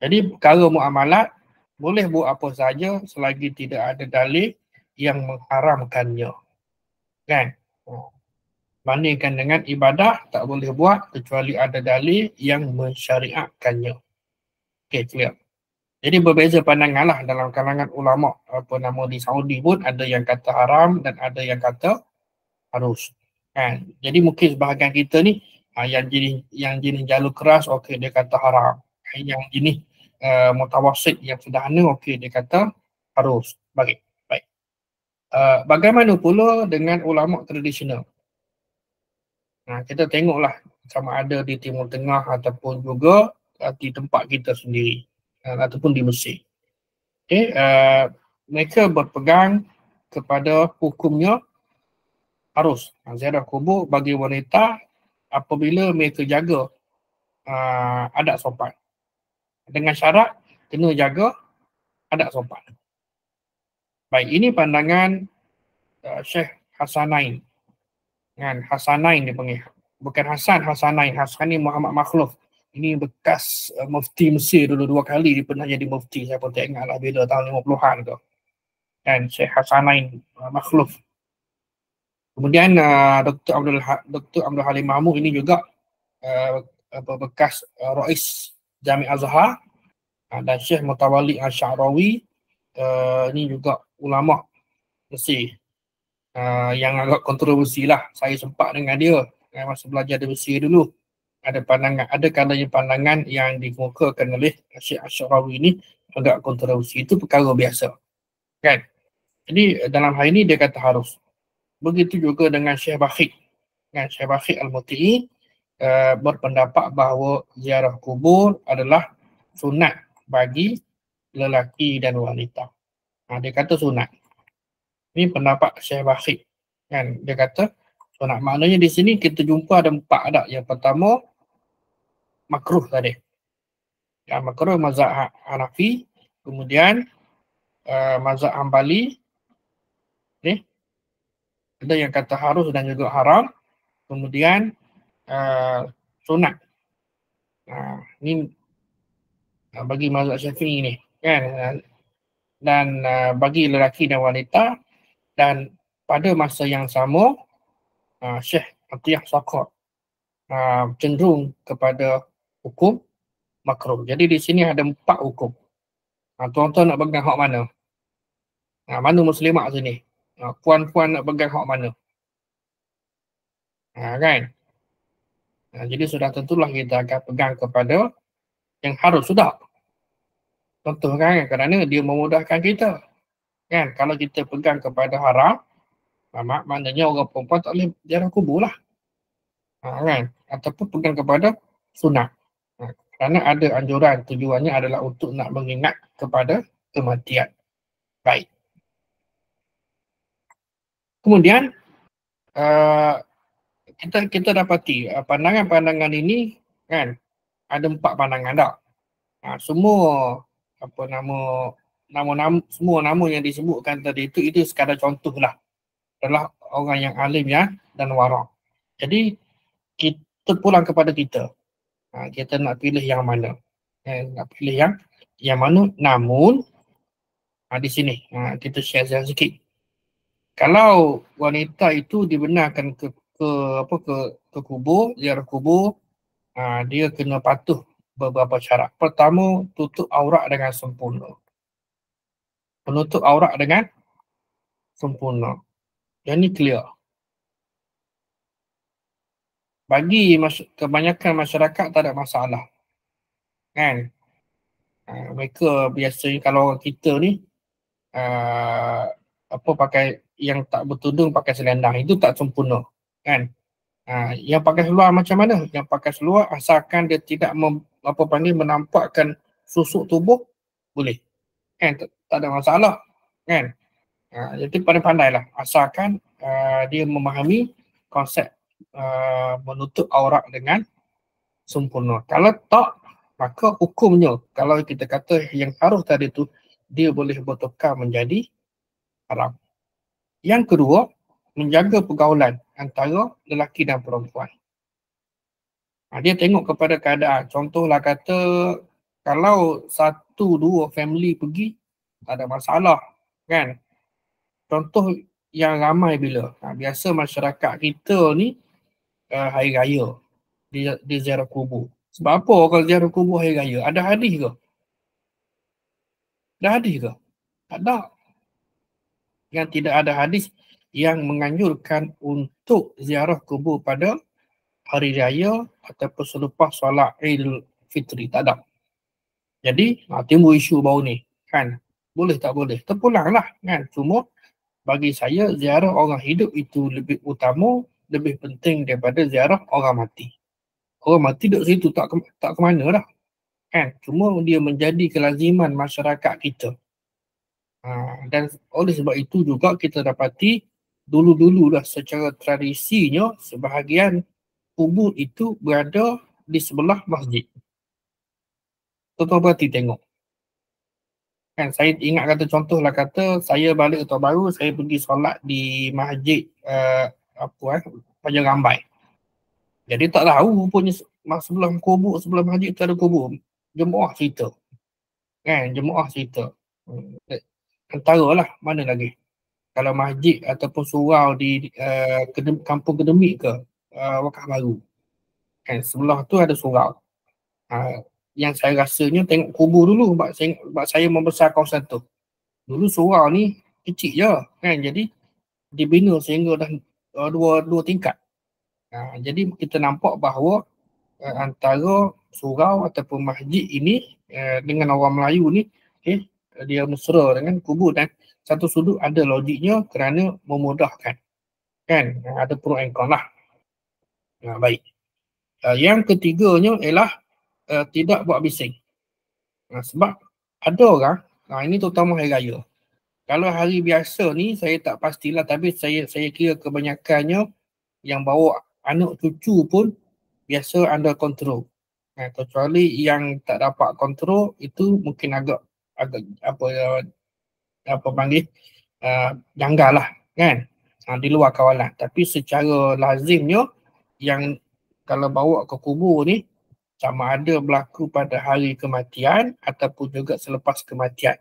Jadi perkara muamalat boleh buat apa saja selagi tidak ada dalil yang mengharamkannya. Kan? Bandingkan dengan ibadah tak boleh buat kecuali ada dalil yang mensyariatkannya. Okey, clear. Jadi berbeza pandangan lah dalam kalangan ulama apa nama di Saudi pun ada yang kata haram dan ada yang kata harus. Kan? Jadi mungkin sebahagian kita ni uh, yang jenis yang jenis jalur keras okey dia kata haram. Yang jenis uh, mutawasid yang sederhana okey dia kata harus. Baik. Baik. Uh, bagaimana pula dengan ulama tradisional? Nah, kita tengoklah sama ada di Timur Tengah ataupun juga uh, di tempat kita sendiri ataupun di Mesir. Okay, uh, mereka berpegang kepada hukumnya harus uh, ziarah kubur bagi wanita apabila mereka jaga uh, adat sopan. Dengan syarat kena jaga adat sopan. Baik, ini pandangan uh, Syekh Hasanain. Kan, Hasanain dia panggil. Bukan Hasan, Hasanain. Hasan ni Muhammad Makhluf ini bekas uh, mufti Mesir dulu dua kali dia pernah jadi mufti saya pun tak ingat lah bila tahun 50-an tu kan Syekh Hasanain uh, Makhluf kemudian uh, Dr. Abdul ha- Dr. Abdul Halim Mahmud ini juga uh, bekas uh, Rais Jami Azhar uh, dan Syekh Mutawali Al-Sya'rawi uh, ini juga ulama Mesir uh, yang agak kontroversi lah saya sempat dengan dia masa belajar di Mesir dulu ada pandangan ada kalanya pandangan yang dikemukakan oleh Syekh Asyarawi ini agak kontroversi itu perkara biasa kan jadi dalam hal ini dia kata harus begitu juga dengan Syekh Bakhid kan Syekh Bakhid Al-Muti'i uh, berpendapat bahawa ziarah kubur adalah sunat bagi lelaki dan wanita. Ha, dia kata sunat. Ini pendapat Syekh Bakhid kan dia kata sunat. Maknanya di sini kita jumpa ada empat adat. Yang pertama makruh tadi. Ya, makruh mazhab ha- Hanafi, kemudian uh, mazhab Hambali. Ni. Ada yang kata harus dan juga haram. Kemudian uh, sunat. Uh, ni uh, bagi mazhab Syafi'i ni, kan? Dan uh, bagi lelaki dan wanita dan pada masa yang sama uh, Syekh Atiyah Sakot uh, cenderung kepada hukum makruh. Jadi di sini ada empat hukum. Ha, tuan-tuan nak pegang hak mana? Ha, mana muslimat sini? Ha, puan-puan nak pegang hak mana? Ha, kan? Ha, jadi sudah tentulah kita akan pegang kepada yang harus sudah. Contoh kan kerana dia memudahkan kita. Kan? Kalau kita pegang kepada haram, mak maknanya orang perempuan tak boleh jarang kubur lah. Ha, kan? Ataupun pegang kepada sunat. Ha, kerana ada anjuran tujuannya adalah untuk nak mengingat kepada kematian. Baik. Kemudian uh, kita kita dapati uh, pandangan-pandangan ini kan ada empat pandangan tak. Uh, semua apa nama nama-nama semua nama yang disebutkan tadi itu itu sekadar contohlah. Adalah orang yang alim ya dan warak. Jadi kita pulang kepada kita. Ha, kita nak pilih yang mana? Eh, nak pilih yang yang mana? Namun ha, di sini ha, kita share sikit kalau wanita itu dibenarkan ke ke apa ke ke kubur ziarah kubur ha, dia kena patuh beberapa syarat pertama tutup aurat dengan sempurna penutup aurat dengan sempurna yang ni clear bagi mas- kebanyakan masyarakat tak ada masalah. Kan? Uh, mereka biasanya kalau kita ni uh, apa pakai yang tak bertudung pakai selendang itu tak sempurna. Kan? Uh, yang pakai seluar macam mana? Yang pakai seluar asalkan dia tidak mem, apa panggil menampakkan susuk tubuh boleh. Kan? Tak, tak ada masalah. Kan? Uh, jadi pandai-pandailah asalkan uh, dia memahami konsep uh, menutup aurat dengan sempurna. Kalau tak, maka hukumnya kalau kita kata yang harus tadi tu dia boleh bertukar menjadi haram. Yang kedua, menjaga pergaulan antara lelaki dan perempuan. Ha, dia tengok kepada keadaan. Contohlah kata kalau satu dua family pergi tak ada masalah kan. Contoh yang ramai bila. Ha, biasa masyarakat kita ni uh, hari raya di, di ziarah kubur. Sebab apa orang ziarah kubur hari raya? Ada hadis ke? Dah hadis ke? Tak ada. Yang tidak ada hadis yang menganjurkan untuk ziarah kubur pada hari raya ataupun selepas solat Idul Fitri. Tak ada. Jadi, ha, timbul isu baru ni. Kan? Boleh tak boleh? Terpulanglah. Kan? Cuma bagi saya ziarah orang hidup itu lebih utama, lebih penting daripada ziarah orang mati. Orang mati duduk situ tak ke, tak ke mana dah. Kan? Cuma dia menjadi kelaziman masyarakat kita. Ha, dan oleh sebab itu juga kita dapati dulu-dulu lah secara tradisinya sebahagian kubur itu berada di sebelah masjid. Tuan-tuan berhati tengok. Kan saya ingat kata contoh lah kata saya balik ke baru saya pergi solat di masjid uh, apa eh Raja Rambai. Jadi tak tahu punya sebelum kubur sebelum masjid tu ada kubur. Jemaah cerita. Kan jemaah cerita. Antara lah mana lagi. Kalau masjid ataupun surau di uh, kampung kedemik ke uh, wakaf baru. Kan sebelah tu ada surau. Uh, yang saya rasanya tengok kubur dulu sebab saya, sebab saya membesar kawasan tu. Dulu surau ni kecil je kan jadi dibina sehingga dah uh, dua dua tingkat. Uh, jadi kita nampak bahawa uh, antara surau ataupun masjid ini uh, dengan orang Melayu ni okay, dia mesra dengan kubur dan satu sudut ada logiknya kerana memudahkan. Kan? Ada pro and con lah. Uh, baik. Uh, yang ketiganya ialah uh, tidak buat bising. Nah, sebab ada orang, nah ini terutama hari raya. Kalau hari biasa ni saya tak pastilah tapi saya saya kira kebanyakannya yang bawa anak cucu pun biasa under control. Nah, kecuali yang tak dapat kontrol itu mungkin agak agak apa apa panggil uh, janggal lah kan? Uh, di luar kawalan tapi secara lazimnya yang kalau bawa ke kubur ni sama ada berlaku pada hari kematian ataupun juga selepas kematian.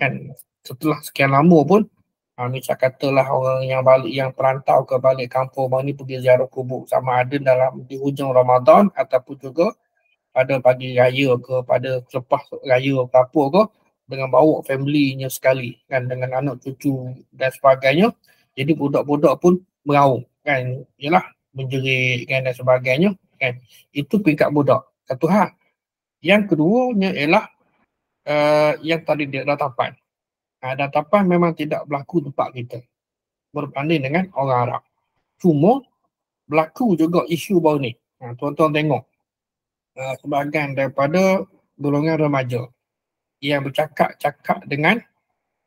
Kan? Setelah sekian lama pun ha, ni saya katalah orang yang balik yang perantau ke balik kampung bang ni pergi ziarah kubur. Sama ada dalam di hujung Ramadan ataupun juga pada pagi raya ke pada selepas raya ke apa ke dengan bawa family-nya sekali kan dengan anak cucu dan sebagainya. Jadi budak-budak pun meraung kan. Yalah menjerit kan dan sebagainya kan. Itu peringkat budak. Satu hal. Yang keduanya ialah uh, yang tadi dia datapan uh, datapan memang tidak berlaku tempat kita. Berbanding dengan orang Arab. Cuma berlaku juga isu baru ni. Uh, tuan-tuan tengok uh, sebahagian daripada golongan remaja. Yang bercakap-cakap dengan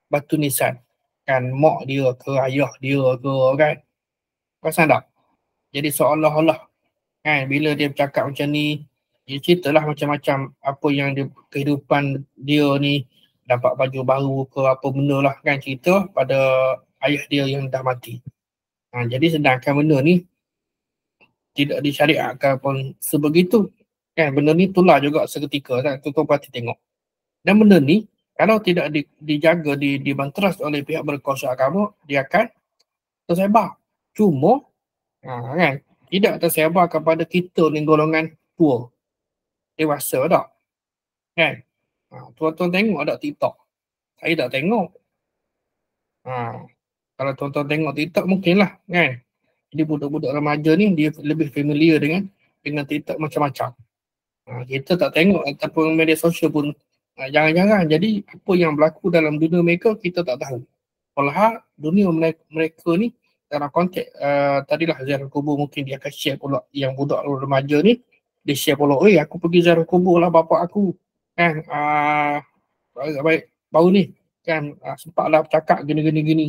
batu nisan. Kan mak dia ke ayah dia ke kan? Perasan tak? Jadi seolah-olah Kan bila dia bercakap macam ni, dia ceritalah macam-macam apa yang dia, kehidupan dia ni. Dapat baju baru ke apa benda lah kan cerita pada ayah dia yang dah mati. Ha, jadi sedangkan benda ni tidak disyariatkan pun. Sebegitu. Kan benda ni tular juga seketika kan tuan parti tengok. Dan benda ni kalau tidak di, dijaga, di, dibanteras oleh pihak berkuasa agama, dia akan tersebar. Cuma, ha, kan, tidak tersebar kepada kita ni golongan tua. Dewasa tak? Kan? Ha, tuan-tuan tengok tak TikTok? Saya tak tengok. Ha, kalau tuan-tuan tengok TikTok mungkinlah kan? Jadi budak-budak remaja ni dia lebih familiar dengan dengan TikTok macam-macam. Ha, kita tak tengok ataupun media sosial pun ha, jangan-jangan. Jadi apa yang berlaku dalam dunia mereka kita tak tahu. Walau dunia mereka, mereka ni dalam konteks uh, tadilah ziarah kubur mungkin dia akan share pula yang budak remaja ni dia share pula eh aku pergi ziarah kubur lah bapak aku. Kan? Uh, baik baru ni kan? Uh, sempatlah bercakap gini gini gini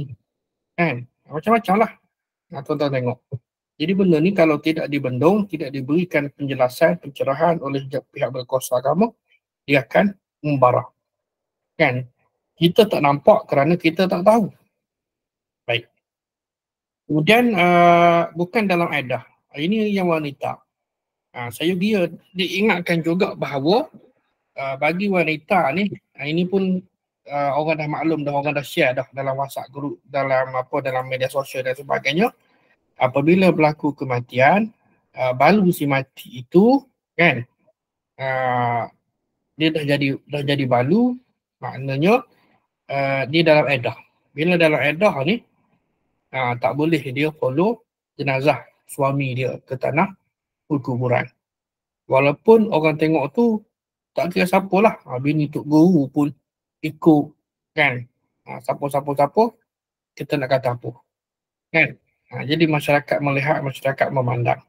kan macam-macam lah. Nah, tuan-tuan tengok jadi benda ni kalau tidak dibendung tidak diberikan penjelasan pencerahan oleh pihak berkuasa agama dia akan membarah kan kita tak nampak kerana kita tak tahu baik Kemudian uh, bukan dalam edah. Ini yang wanita. Uh, saya dia diingatkan juga bahawa uh, bagi wanita ni, uh, ini pun uh, orang dah maklum dah, orang dah share dah dalam WhatsApp group, dalam apa dalam media sosial dan sebagainya. Apabila berlaku kematian, uh, balu si mati itu kan, uh, dia dah jadi dah jadi balu, Maknanya uh, dia dalam edah. Bila dalam edah ni uh, tak boleh dia follow jenazah suami dia ke tanah kuburan. Walaupun orang tengok tu tak kira siapa lah. Ha, bini Tok Guru pun ikut kan. Ha, siapa-siapa-siapa kita nak kata apa. Kan? Ha, jadi masyarakat melihat, masyarakat memandang.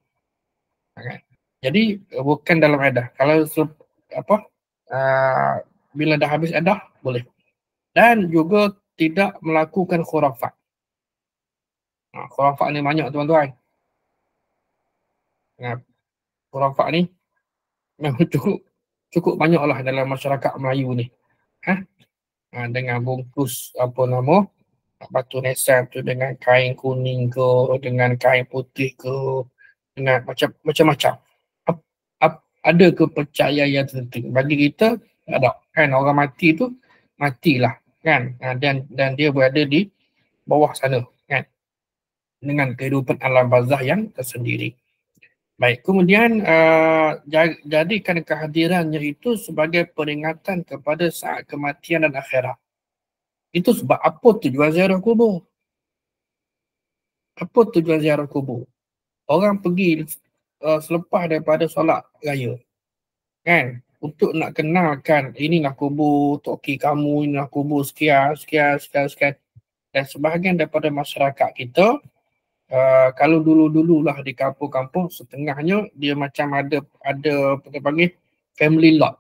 Ha, kan? Jadi bukan dalam edah. Kalau apa uh, bila dah habis edah boleh. Dan juga tidak melakukan khurafat. Ha, khurafat ni banyak tuan-tuan. Ha, khurafat ni memang cukup cukup banyak lah dalam masyarakat Melayu ni. Ha? Ha, dengan bungkus apa nama batu nesan tu dengan kain kuning ke dengan kain putih ke dengan macam macam-macam. Ada kepercayaan tertentu bagi kita ada. Kan orang mati tu matilah. Kan? Ha, dan dan dia berada di bawah sana. Kan? Dengan kehidupan alam barzah yang tersendiri. Baik, kemudian uh, jadikan kehadirannya itu sebagai peringatan kepada saat kematian dan akhirat. Itu sebab apa tujuan ziarah kubur? Apa tujuan ziarah kubur? Orang pergi uh, selepas daripada solat raya. Kan? Untuk nak kenalkan inilah kubur toki kamu, inilah kubur sekian, sekian, sekian, sekian. Dan sebahagian daripada masyarakat kita uh, kalau dulu-dululah di kampung-kampung setengahnya dia macam ada ada apa panggil family lot.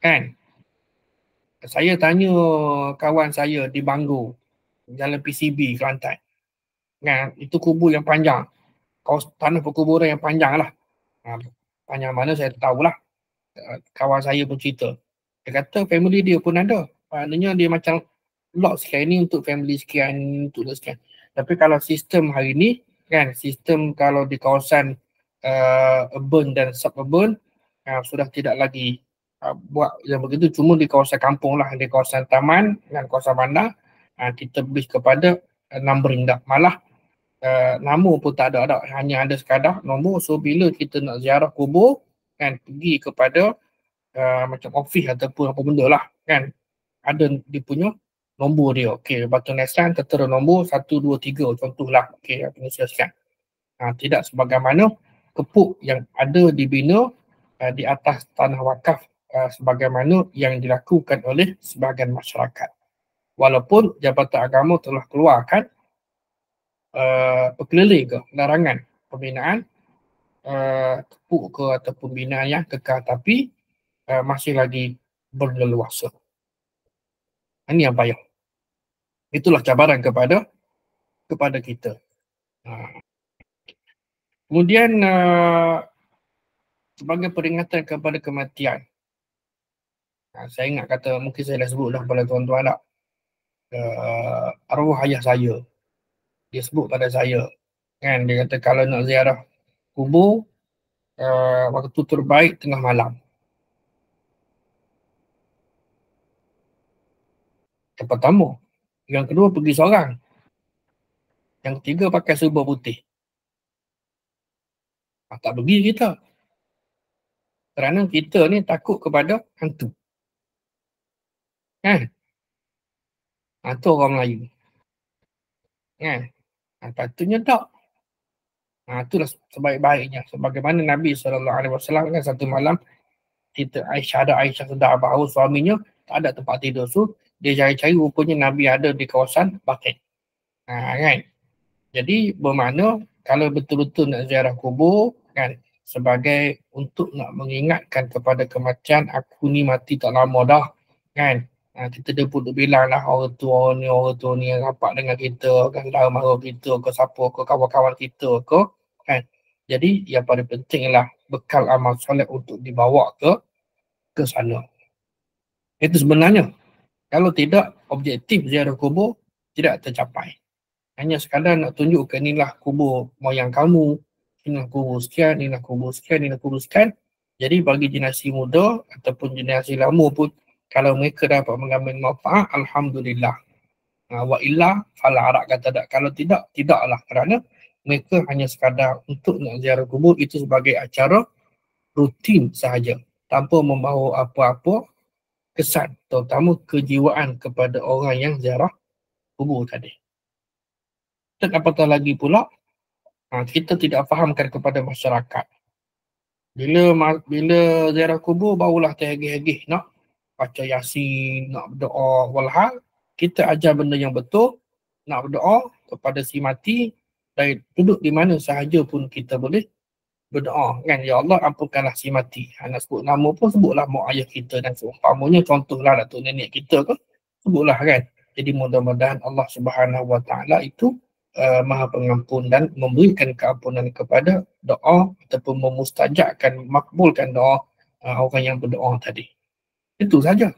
Kan? Saya tanya kawan saya di Banggo, Jalan PCB Kelantan. Kan, itu kubur yang panjang. Kau tanah perkuburan yang panjang lah. Ha, panjang mana saya tahu lah. Kawan saya pun cerita. Dia kata family dia pun ada. Maknanya dia macam lot sekian ni untuk family sekian, untuk sekian. Tapi kalau sistem hari ni kan sistem kalau di kawasan uh, urban dan suburban uh, sudah tidak lagi uh, buat yang begitu cuma di kawasan kampung lah di kawasan taman dan kawasan bandar uh, kita beri kepada uh, numbering dah malah uh, nama pun tak ada, ada hanya ada sekadar nombor so bila kita nak ziarah kubur kan pergi kepada uh, macam office ataupun apa benda lah kan ada dia punya nombor dia. Okey, batu nesan tertera nombor 1, 2, 3 contohlah. Okey, ni silakan. Ha, tidak sebagaimana kepuk yang ada dibina uh, di atas tanah wakaf uh, sebagaimana yang dilakukan oleh sebahagian masyarakat. Walaupun Jabatan Agama telah keluarkan uh, perkeliling ke larangan pembinaan uh, kepuk ke atau pembinaan yang kekal tapi uh, masih lagi berleluasa. Ini yang payah itulah cabaran kepada kepada kita. Ha. Kemudian uh, sebagai peringatan kepada kematian. Ha, saya ingat kata mungkin saya dah sebut dah kepada tuan-tuan tak. Uh, arwah ayah saya. Dia sebut pada saya. Kan dia kata kalau nak ziarah kubur uh, waktu terbaik tengah malam. Yang pertama, yang kedua pergi seorang. Yang ketiga pakai serba putih. Ha, tak pergi kita. Kerana kita ni takut kepada hantu. Kan? Ha, tu orang Melayu. Kan? Ha, patutnya tak. Ha, itulah sebaik-baiknya. Sebagaimana Nabi SAW kan satu malam kita Aisyah ada Aisyah sedar bahawa suaminya tak ada tempat tidur. So dia cari-cari rupanya Nabi ada di kawasan Bakit. Ha, kan? Jadi bermakna kalau betul-betul nak ziarah kubur kan sebagai untuk nak mengingatkan kepada kematian aku ni mati tak lama dah kan ha, kita dia pun bilang lah orang tua ni orang tua ni yang rapat dengan kita kan dah marah kita ke siapa ke kawan-kawan kita ke kan jadi yang paling penting ialah bekal amal solat untuk dibawa ke ke sana itu sebenarnya kalau tidak, objektif ziarah kubur tidak tercapai. Hanya sekadar nak tunjukkan inilah kubur moyang kamu, inilah kubur sekian, inilah kubur sekian, inilah kubur sekian. Jadi bagi generasi muda ataupun generasi lama pun kalau mereka dapat mengambil manfaat, Alhamdulillah. Ha, wa illa, fala arak kata tak. Kalau tidak, tidaklah kerana mereka hanya sekadar untuk nak ziarah kubur itu sebagai acara rutin sahaja tanpa membawa apa-apa kesan terutama kejiwaan kepada orang yang ziarah kubur tadi. Dan apatah lagi pula ha, kita tidak fahamkan kepada masyarakat. Bila bila ziarah kubur barulah terhegih-hegih nak baca yasin, nak berdoa. Walhal kita ajar benda yang betul, nak berdoa kepada si mati dan duduk di mana sahaja pun kita boleh berdoa kan? Ya Allah ampunkanlah si mati. Ha, nak sebut nama pun sebutlah mak ayah kita dan seumpamanya contohlah datuk nenek kita ke sebutlah kan? Jadi mudah-mudahan Allah Subhanahu Wa Taala itu uh, Maha Pengampun dan memberikan keampunan kepada doa ataupun memustajakkan makbulkan doa uh, orang yang berdoa tadi itu saja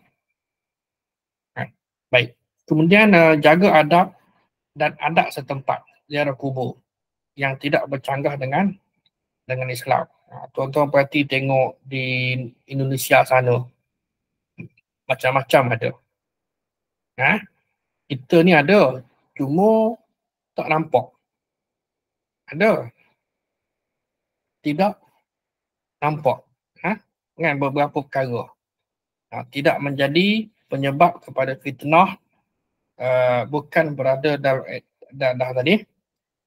baik kemudian uh, jaga adab dan adat setempat ziarah kubur yang tidak bercanggah dengan dengan Islam. Ha, tuan-tuan perhati tengok di Indonesia sana. Macam-macam ada. Ha? Kita ni ada. Cuma tak nampak. Ada. Tidak nampak. Ha? Dengan beberapa perkara. Ha, tidak menjadi penyebab kepada fitnah uh, bukan berada dalam dah, dah tadi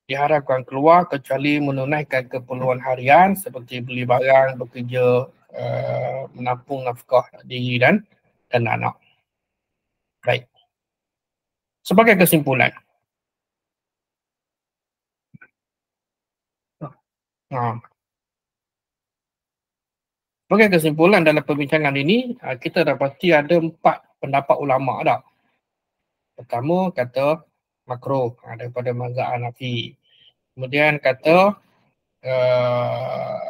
diharapkan keluar kecuali menunaikan keperluan harian seperti beli barang, bekerja, uh, menampung nafkah diri dan dan anak. Baik. Sebagai kesimpulan. Ha. Sebagai kesimpulan dalam perbincangan ini, uh, kita dapati ada empat pendapat ulama dah. Pertama kata makro ha, daripada mazhab Hanafi. Kemudian kata uh,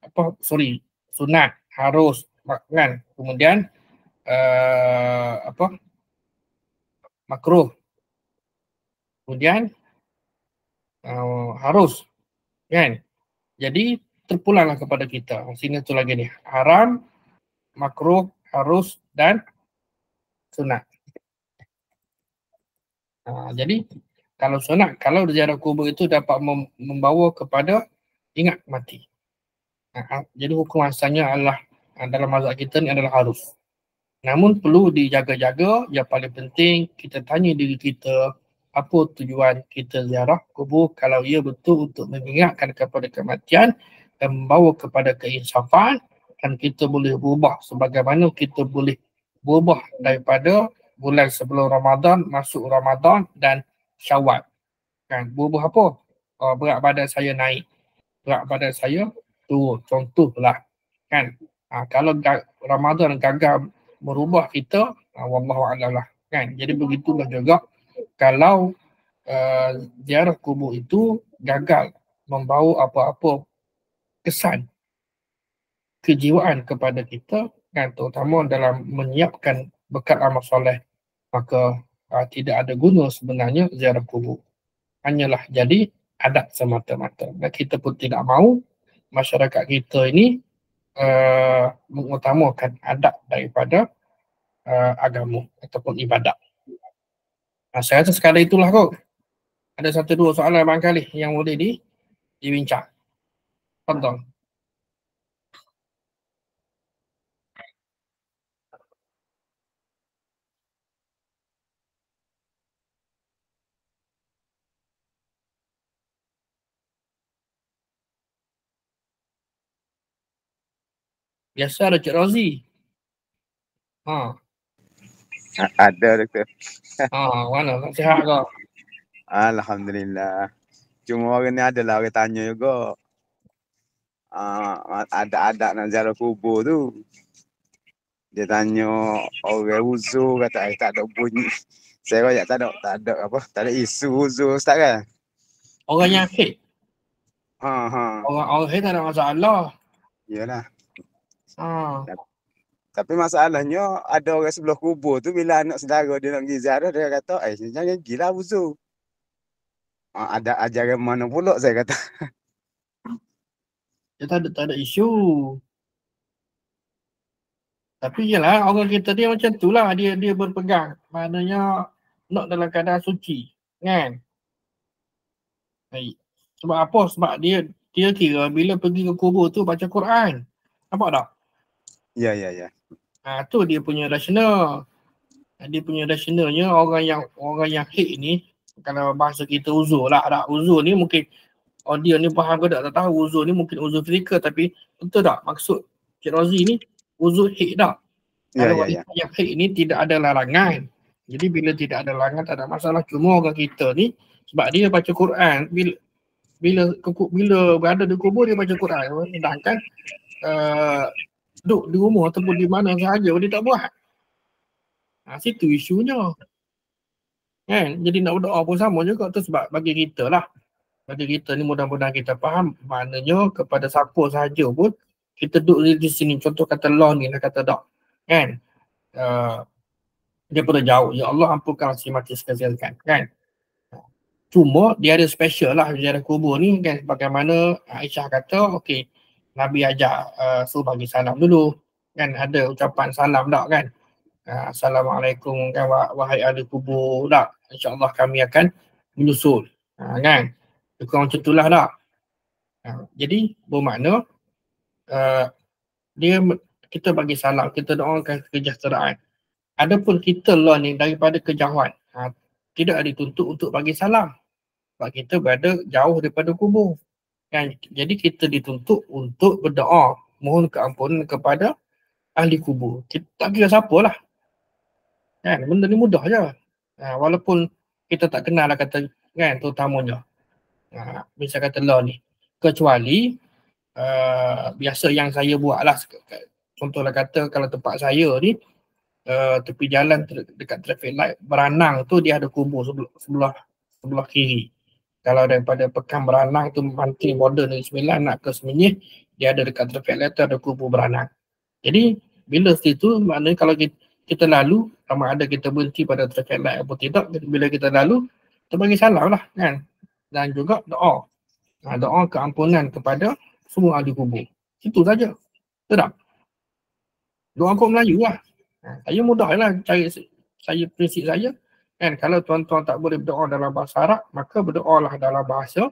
apa sorry sunat harus kan. Kemudian uh, apa makro. Kemudian uh, harus kan. Jadi terpulanglah kepada kita. Sini tu lagi ni. Haram, makruh, harus dan sunat. Ha, jadi kalau sunat, kalau ziarah kubur itu dapat mem- membawa kepada ingat mati. Ha, ha jadi hukum asalnya adalah ha, dalam mazhab kita ni adalah harus. Namun perlu dijaga-jaga, yang paling penting kita tanya diri kita apa tujuan kita ziarah kubur kalau ia betul untuk mengingatkan kepada kematian dan membawa kepada keinsafan dan kita boleh berubah sebagaimana kita boleh berubah daripada bulan sebelum Ramadan masuk Ramadan dan Syawal. Kan berubah apa? Oh, berat badan saya naik. Berat badan saya turun. Contohlah. Kan? Ha, kalau ga- Ramadan gagal merubah kita, ha, wallahu lah. Kan? Jadi begitulah juga kalau uh, ziarah kubur itu gagal membawa apa-apa kesan kejiwaan kepada kita kan terutama dalam menyiapkan bekal amal soleh maka uh, tidak ada guna sebenarnya ziarah kubur. Hanyalah jadi adat semata-mata. Dan kita pun tidak mahu masyarakat kita ini uh, mengutamakan adat daripada uh, agama ataupun ibadat. Nah, saya rasa sekadar itulah kot. Ada satu dua soalan barangkali yang boleh di, dibincang. Biasa ada Cik Rozi. Ha. Ada doktor. Ha, mana? Tak sihat kau? Alhamdulillah. Cuma orang ni adalah orang tanya juga. Uh, ada-ada nak jalan kubur tu. Dia tanya orang uzur kata eh, tak ada bunyi. Saya raya tak ada, tak ada apa, tak ada isu uzur ustaz kan? Orang yang haid. Ha ha. Orang orang haid tak ada masalah. Yalah. Ha. Tapi masalahnya ada orang sebelah kubur tu bila anak saudara dia nak pergi ziarah dia kata eh jangan gila uzur. Ha, ada ajaran mana pula saya kata. Dia tak ada, tak ada isu. Tapi yelah orang kita dia macam tu lah dia dia berpegang. Maknanya nak dalam keadaan suci. Kan? Baik. Sebab apa? Sebab dia dia kira bila pergi ke kubur tu baca Quran. Nampak tak? Ya ya ya. Ha, tu dia punya rasional. Dia punya rasionalnya orang yang orang yang hate ni kalau bahasa kita uzur lah. Tak, uzur ni mungkin audio ni faham ke tak, tak tahu uzur ni mungkin uzur fizikal tapi betul tak maksud Cik Rozi ni uzur hate tak? Ya, kalau ya, ya. yang hate ni tidak ada larangan. Jadi bila tidak ada larangan tak ada masalah. Cuma orang kita ni sebab dia baca Quran bila bila bila berada di kubur dia baca Quran sedangkan uh, duduk di rumah ataupun di mana sahaja dia tak buat. Ha, situ isunya. Kan? Jadi nak berdoa pun sama juga tu sebab bagi kita lah. Bagi kita ni mudah-mudahan kita faham maknanya kepada siapa sahaja pun kita duduk di sini contoh kata law ni nak kata dok. Kan? Uh, dia pada jauh. Ya Allah ampunkan si mati sekalian kan. kan? Cuma dia ada special lah ziarah kubur ni kan bagaimana Aisyah kata okey Nabi ajak uh, suruh bagi salam dulu kan ada ucapan salam tak kan uh, Assalamualaikum kan wahai ahli kubur tak insyaAllah kami akan menyusul uh, kan kurang macam itulah tak uh, jadi bermakna uh, dia kita bagi salam kita doakan kesejahteraan adapun kita lah ni daripada kejauhan uh, tidak dituntut untuk bagi salam sebab kita berada jauh daripada kubur Kan? Jadi kita dituntut untuk berdoa mohon keampunan kepada ahli kubur. Kita tak kira siapa lah. Kan? Benda ni mudah je. Ha, walaupun kita tak kenal lah kata kan terutamanya. Ha, bisa kata law ni. Kecuali uh, biasa yang saya buat lah. Contohlah kata kalau tempat saya ni uh, tepi jalan dekat traffic light beranang tu dia ada kubur sebelah, sebelah, sebelah kiri kalau daripada Pekan Beranang tu Mantri border Negeri Sembilan nak ke Semenyih dia ada dekat traffic letter ada kubur beranang. Jadi bila situ maknanya kalau kita, kita lalu sama ada kita berhenti pada traffic light atau tidak bila kita lalu kita bagi salam lah kan dan juga doa. Ha, doa keampunan kepada semua ahli kubur. Itu saja. Tak? Doa kau Melayu lah. Ha, saya mudah lah cari saya prinsip saya Kan kalau tuan-tuan tak boleh berdoa dalam bahasa Arab, maka berdoalah dalam bahasa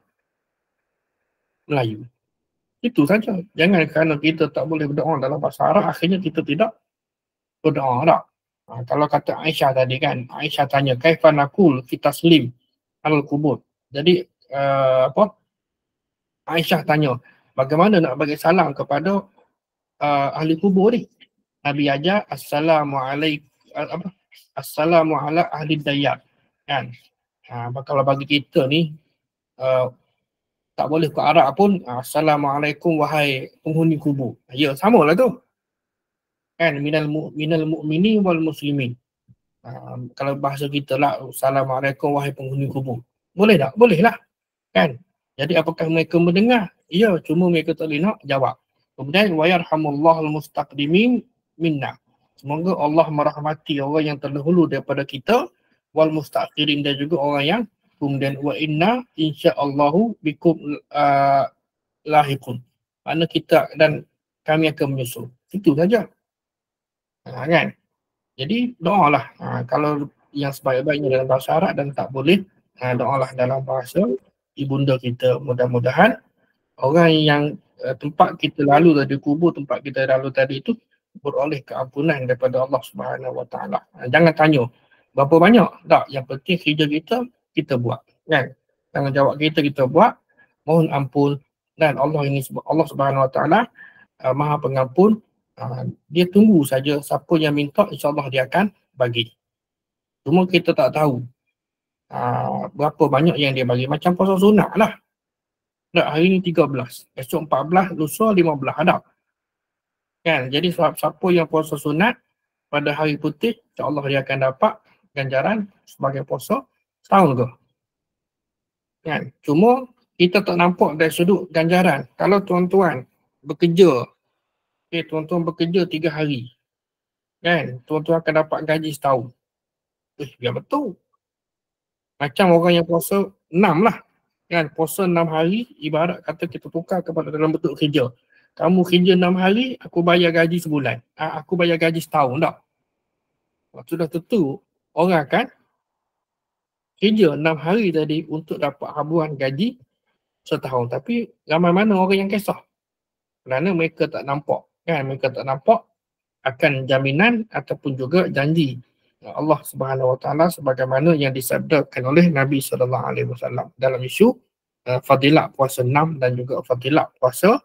Melayu. Itu saja. Jangan kerana kita tak boleh berdoa dalam bahasa Arab, akhirnya kita tidak berdoa tak. Ha, kalau kata Aisyah tadi kan, Aisyah tanya, kaifan akul kita slim al kubur. Jadi, uh, apa? Aisyah tanya, bagaimana nak bagi salam kepada uh, ahli kubur ni? Nabi ajar, Assalamualaikum, apa? Assalamu ala ahli dayat. Kan? Ha, kalau bagi kita ni, uh, tak boleh ke Arab pun, Assalamualaikum wahai penghuni kubur. Ya, sama lah tu. Kan? Minal, mu, minal mu'mini wal muslimin. Uh, kalau bahasa kita lah, Assalamualaikum wahai penghuni kubur. Boleh tak? Boleh lah. Kan? Jadi apakah mereka mendengar? Ya, cuma mereka tak boleh nak jawab. Kemudian, yarhamullah al-mustaqdimin minna. Semoga Allah merahmati orang yang terdahulu daripada kita wal mustakhirin dan juga orang yang kemudian wa inna insyaallahu bikum uh, lahiqun. Mana kita dan kami akan menyusul. Itu saja. Ha, kan? Jadi doalah. Ha, kalau yang sebaik-baiknya dalam bahasa Arab dan tak boleh, ha, doalah dalam bahasa ibunda kita. Mudah-mudahan orang yang uh, tempat kita lalu tadi kubur tempat kita lalu tadi itu beroleh keampunan daripada Allah Subhanahu Wa Taala. Ha, jangan tanya berapa banyak. Tak, yang penting kerja kita kita buat. Kan? Tanggungjawab kita kita buat. Mohon ampun dan Allah ini Allah Subhanahu Wa Taala uh, Maha Pengampun. Uh, dia tunggu saja siapa yang minta insya-Allah dia akan bagi. Cuma kita tak tahu uh, berapa banyak yang dia bagi. Macam puasa sunat lah. Tak, hari ni 13. Esok 14, lusa 15. Ada. Kan? Jadi siapa yang puasa sunat pada hari putih, insyaAllah dia akan dapat ganjaran sebagai puasa setahun ke. Kan? Cuma kita tak nampak dari sudut ganjaran. Kalau tuan-tuan bekerja, okay, tuan-tuan bekerja tiga hari, kan? Tuan-tuan akan dapat gaji setahun. Eh, biar betul. Macam orang yang puasa enam lah. Kan? Puasa enam hari, ibarat kata kita tukar kepada dalam bentuk kerja kamu kerja enam hari, aku bayar gaji sebulan. Ha, aku bayar gaji setahun tak? Sudah tentu orang akan kerja enam hari tadi untuk dapat habuan gaji setahun. Tapi ramai mana orang yang kisah. Kerana mereka tak nampak. Kan? Mereka tak nampak akan jaminan ataupun juga janji Allah Subhanahu Wa Taala sebagaimana yang disabdakan oleh Nabi sallallahu alaihi wasallam dalam isu uh, fadilat puasa 6 dan juga fadilat puasa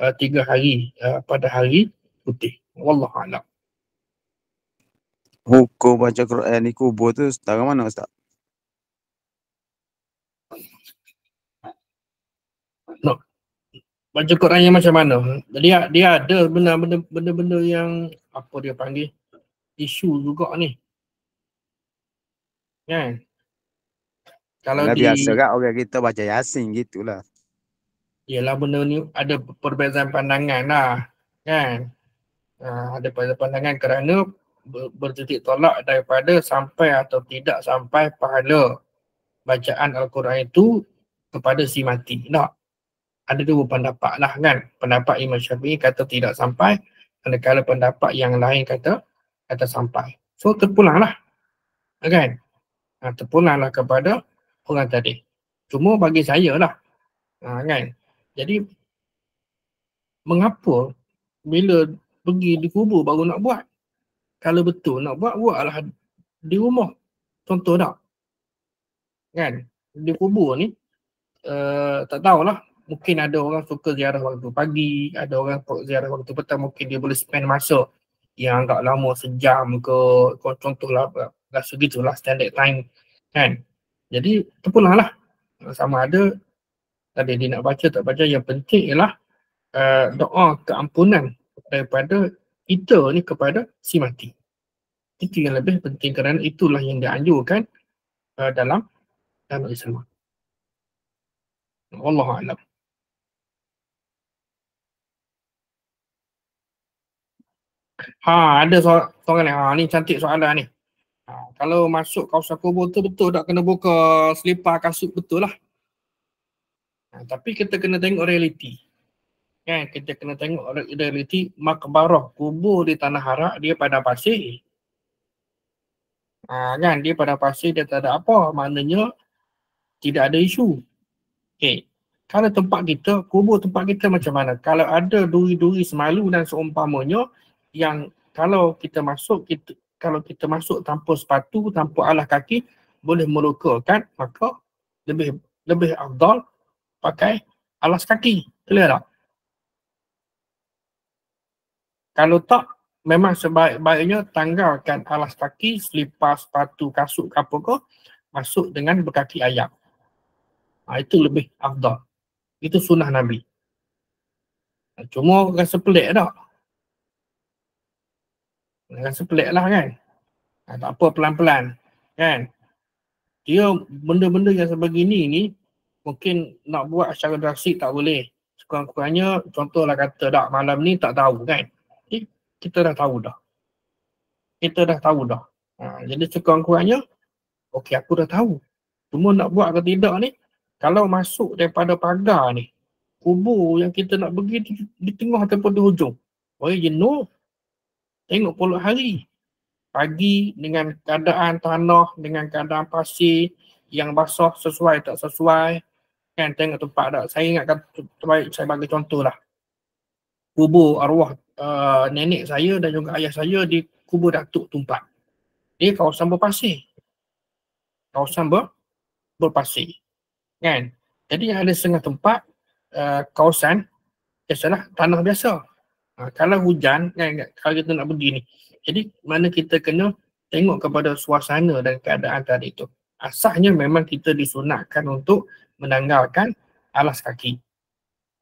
uh, 3 hari uh, pada hari putih. Wallahu a'lam. Hukum baca Quran ni kubur tu setara mana Ustaz? No. Baca Quran yang macam mana? Dia dia ada benda-benda benda-benda yang apa dia panggil isu juga ni. Kan? Kalau di, biasa kan orang kita baca Yasin gitulah. Yalah benda ni ada perbezaan pandangan lah. Kan? Uh, ada perbezaan pandangan kerana bertitik tolak daripada sampai atau tidak sampai pahala bacaan Al-Quran itu kepada si mati. Tak? Ada dua pendapat lah kan. Pendapat Imam Syafi'i kata tidak sampai. Manakala pendapat yang lain kata kata sampai. So terpulanglah. Kan? Ha, terpulanglah kepada orang tadi. Cuma bagi saya lah. Ha, kan? Jadi mengapa bila pergi dikubur baru nak buat? kalau betul nak buat, buatlah di rumah. Contoh tak? Kan? Di kubur ni, uh, tak tahulah. Mungkin ada orang suka ziarah waktu pagi, ada orang ziarah waktu petang, mungkin dia boleh spend masa yang agak lama sejam ke, contohlah rasa gitulah standard time kan. Jadi terpulang lah sama ada tadi dia nak baca tak baca yang penting ialah uh, doa keampunan daripada kita ni kepada si mati. Itu yang lebih penting kerana itulah yang dianjurkan uh, dalam dalam Islam. Allah alam. Ha, ada soal, soalan ni. Ha, ni cantik soalan ni. Kalau masuk kawasan kubur tu betul tak kena buka selipar kasut betul lah. Ha, tapi kita kena tengok realiti kan kita kena tengok realiti makbarah kubur di tanah harak dia pada pasir ha, kan dia pada pasir dia tak ada apa maknanya tidak ada isu okay. kalau tempat kita kubur tempat kita macam mana kalau ada duri-duri semalu dan seumpamanya yang kalau kita masuk kita kalau kita masuk tanpa sepatu tanpa alas kaki boleh melukakan maka lebih lebih afdal pakai alas kaki clear tak kalau tak, memang sebaik-baiknya tanggalkan alas kaki, selipar, sepatu, kasut ke apa ke, masuk dengan berkaki ayam. Ha, itu lebih afdal. Itu sunnah Nabi. Ha, cuma rasa pelik tak? Rasa pelik lah kan? Ha, tak apa pelan-pelan. Kan? Dia benda-benda yang sebegini ni mungkin nak buat secara drastik tak boleh. Sekurang-kurangnya contohlah kata tak malam ni tak tahu kan? kita dah tahu dah. Kita dah tahu dah. Ha, jadi sekurang-kurangnya, okey aku dah tahu. Cuma nak buat ke tidak ni, kalau masuk daripada pagar ni, kubur yang kita nak pergi di, di tengah ataupun di hujung. Oh jenuh. Tengok puluh hari. Pagi dengan keadaan tanah, dengan keadaan pasir yang basah sesuai tak sesuai. Kan tengok tempat tak. Saya ingatkan terbaik saya bagi contoh lah. Kubur arwah uh, nenek saya dan juga ayah saya di kubur Datuk Tumpat. Dia kawasan berpasir. Kawasan ber, berpasir. Kan? Jadi ada setengah tempat uh, kawasan biasalah tanah biasa. Uh, kalau hujan, kan, kalau kita nak pergi ni. Jadi mana kita kena tengok kepada suasana dan keadaan tadi itu. Asahnya memang kita disunatkan untuk menanggalkan alas kaki.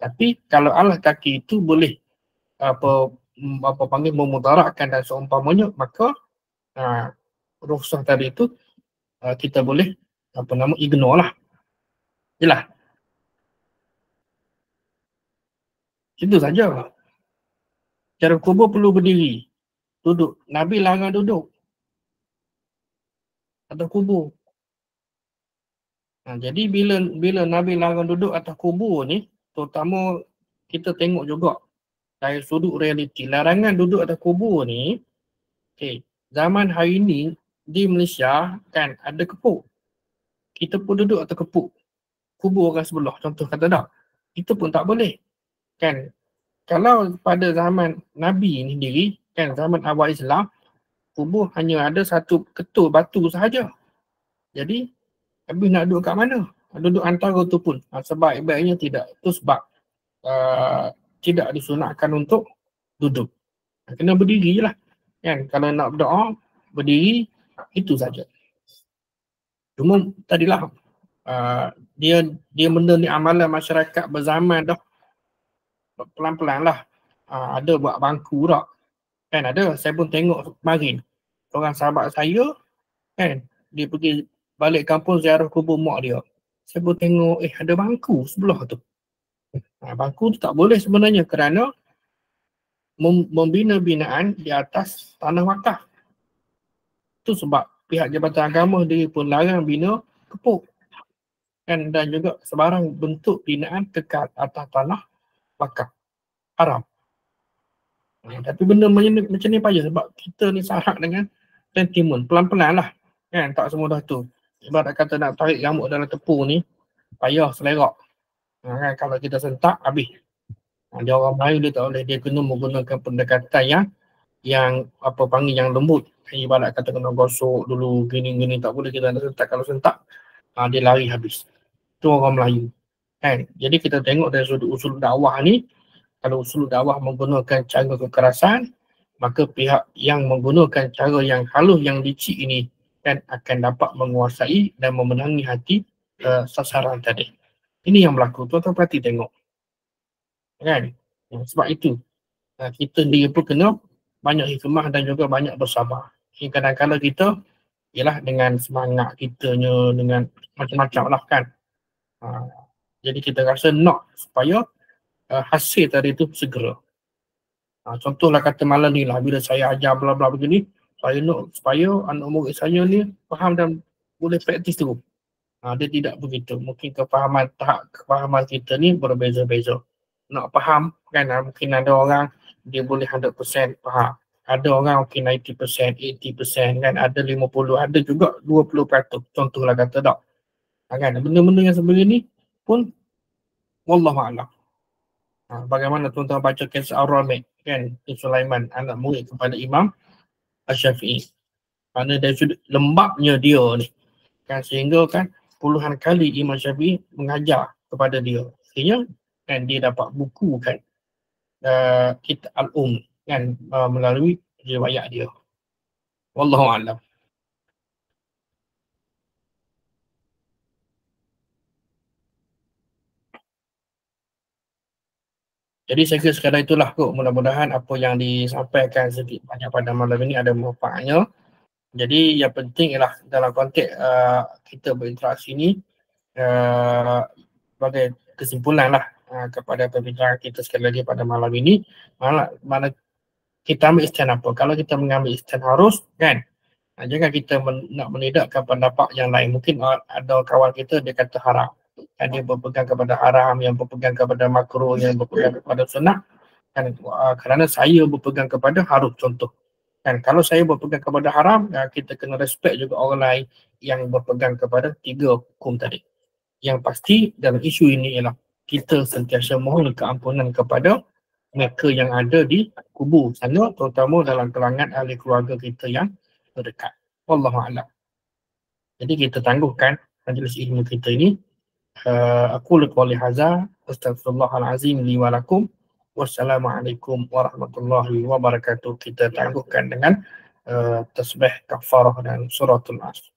Tapi kalau alas kaki itu boleh apa apa panggil memudaratkan dan seumpamanya maka uh, rukhsah tadi itu uh, kita boleh apa nama ignore lah. Jelah. Itu saja. Cara kubur perlu berdiri. Duduk. Nabi larang duduk. Atau kubur. Nah, jadi bila bila Nabi larang duduk atas kubur ni, terutama kita tengok juga dari sudut realiti larangan duduk atas kubur ni okay, zaman hari ni di Malaysia kan ada kepuk kita pun duduk atas kepuk kubur orang sebelah contoh kata tak itu pun tak boleh kan kalau pada zaman Nabi ni sendiri kan zaman awal Islam kubur hanya ada satu ketul batu sahaja. Jadi habis nak duduk kat mana? Duduk antara tu pun. Ha, sebab baiknya tidak. Itu sebab uh, tidak disunatkan untuk duduk. Kena berdiri lah. Kan? Kalau nak berdoa, berdiri, itu saja. Cuma tadilah uh, dia dia benda ni amalan masyarakat berzaman dah pelan-pelan lah. Uh, ada buat bangku tak? Kan ada, saya pun tengok kemarin. Orang sahabat saya, kan, dia pergi balik kampung ziarah kubur mak dia. Saya pun tengok, eh ada bangku sebelah tu. Ha, bangku tu tak boleh sebenarnya kerana membina binaan di atas tanah wakaf. Itu sebab pihak Jabatan Agama dia pun larang bina kepuk. Kan, dan juga sebarang bentuk binaan dekat atas tanah wakaf. Haram. Ha, tapi benda macam ni, macam ni payah sebab kita ni syarat dengan sentimen. Pelan-pelan lah. Kan, tak semudah tu. Sebab kata nak tarik rambut dalam tepung ni, payah selerak. Ha, kan, kalau kita sentak, habis. Ha, dia orang Melayu dia tak boleh dia kena menggunakan pendekatan yang yang apa panggil yang lembut. Ibarat kata kena gosok dulu gini-gini tak boleh kita nak sentak. Kalau sentak ha, dia lari habis. Itu orang Melayu. Kan? Jadi kita tengok dari sudut usul dakwah ni kalau usul dakwah menggunakan cara kekerasan maka pihak yang menggunakan cara yang halus yang licik ini kan akan dapat menguasai dan memenangi hati uh, sasaran tadi. Ini yang berlaku. Tuan-tuan perhati tengok kan ya, sebab itu uh, kita sendiri pun kena banyak hikmah dan juga banyak bersabar kadang-kadang kita ialah dengan semangat kitanya dengan macam-macam lah kan uh, jadi kita rasa nak supaya uh, hasil tadi itu segera. Uh, contohlah kata malam ni lah bila saya ajar bla bla begini saya nak supaya anak murid saya ni faham dan boleh praktis tu. Ha, dia tidak begitu. Mungkin kefahaman tahap kefahaman kita ni berbeza-beza. Nak faham kan ah, mungkin ada orang dia boleh 100% faham. Ada orang mungkin 90%, 80% kan ada 50, ada juga 20% contohlah kata tak. Ah, kan benda-benda yang sebenarnya ni pun wallah ma'alam ha, bagaimana tuan-tuan baca kisah Ar-Ramik kan Sulaiman anak murid kepada Imam Asyafi'i kerana dari sudut lembabnya dia ni. Kan sehingga kan puluhan kali Imam Syafi'i mengajar kepada dia. Sehingga kan dia dapat buku kan uh, kitab al-um kan uh, melalui riwayat dia. Wallahu alam Jadi saya kira sekadar itulah kot mudah-mudahan apa yang disampaikan sedikit banyak pada malam ini ada manfaatnya. Jadi yang penting ialah dalam konteks uh, kita berinteraksi ini uh, sebagai kesimpulan lah uh, kepada perbincangan kita sekali lagi pada malam ini. Mana, mana kita ambil stand apa? Kalau kita mengambil stand harus kan? Uh, jangan kita men, nak menidakkan pendapat yang lain. Mungkin uh, ada kawan kita dia kata haram kan dia berpegang kepada haram yang berpegang kepada makro yang berpegang kepada sunnah kan uh, kerana saya berpegang kepada harus contoh kan kalau saya berpegang kepada haram uh, kita kena respect juga orang lain yang berpegang kepada tiga hukum tadi yang pasti dalam isu ini ialah kita sentiasa mohon keampunan kepada mereka yang ada di kubur sana terutama dalam kalangan ahli keluarga kita yang terdekat. Wallahualam. Jadi kita tangguhkan majlis ilmu kita ini. Uh, aku lepas haza. Astagfirullahalazim li walakum. Wassalamualaikum warahmatullahi wabarakatuh. Kita tangguhkan dengan uh, tasbih kafarah dan suratul asr.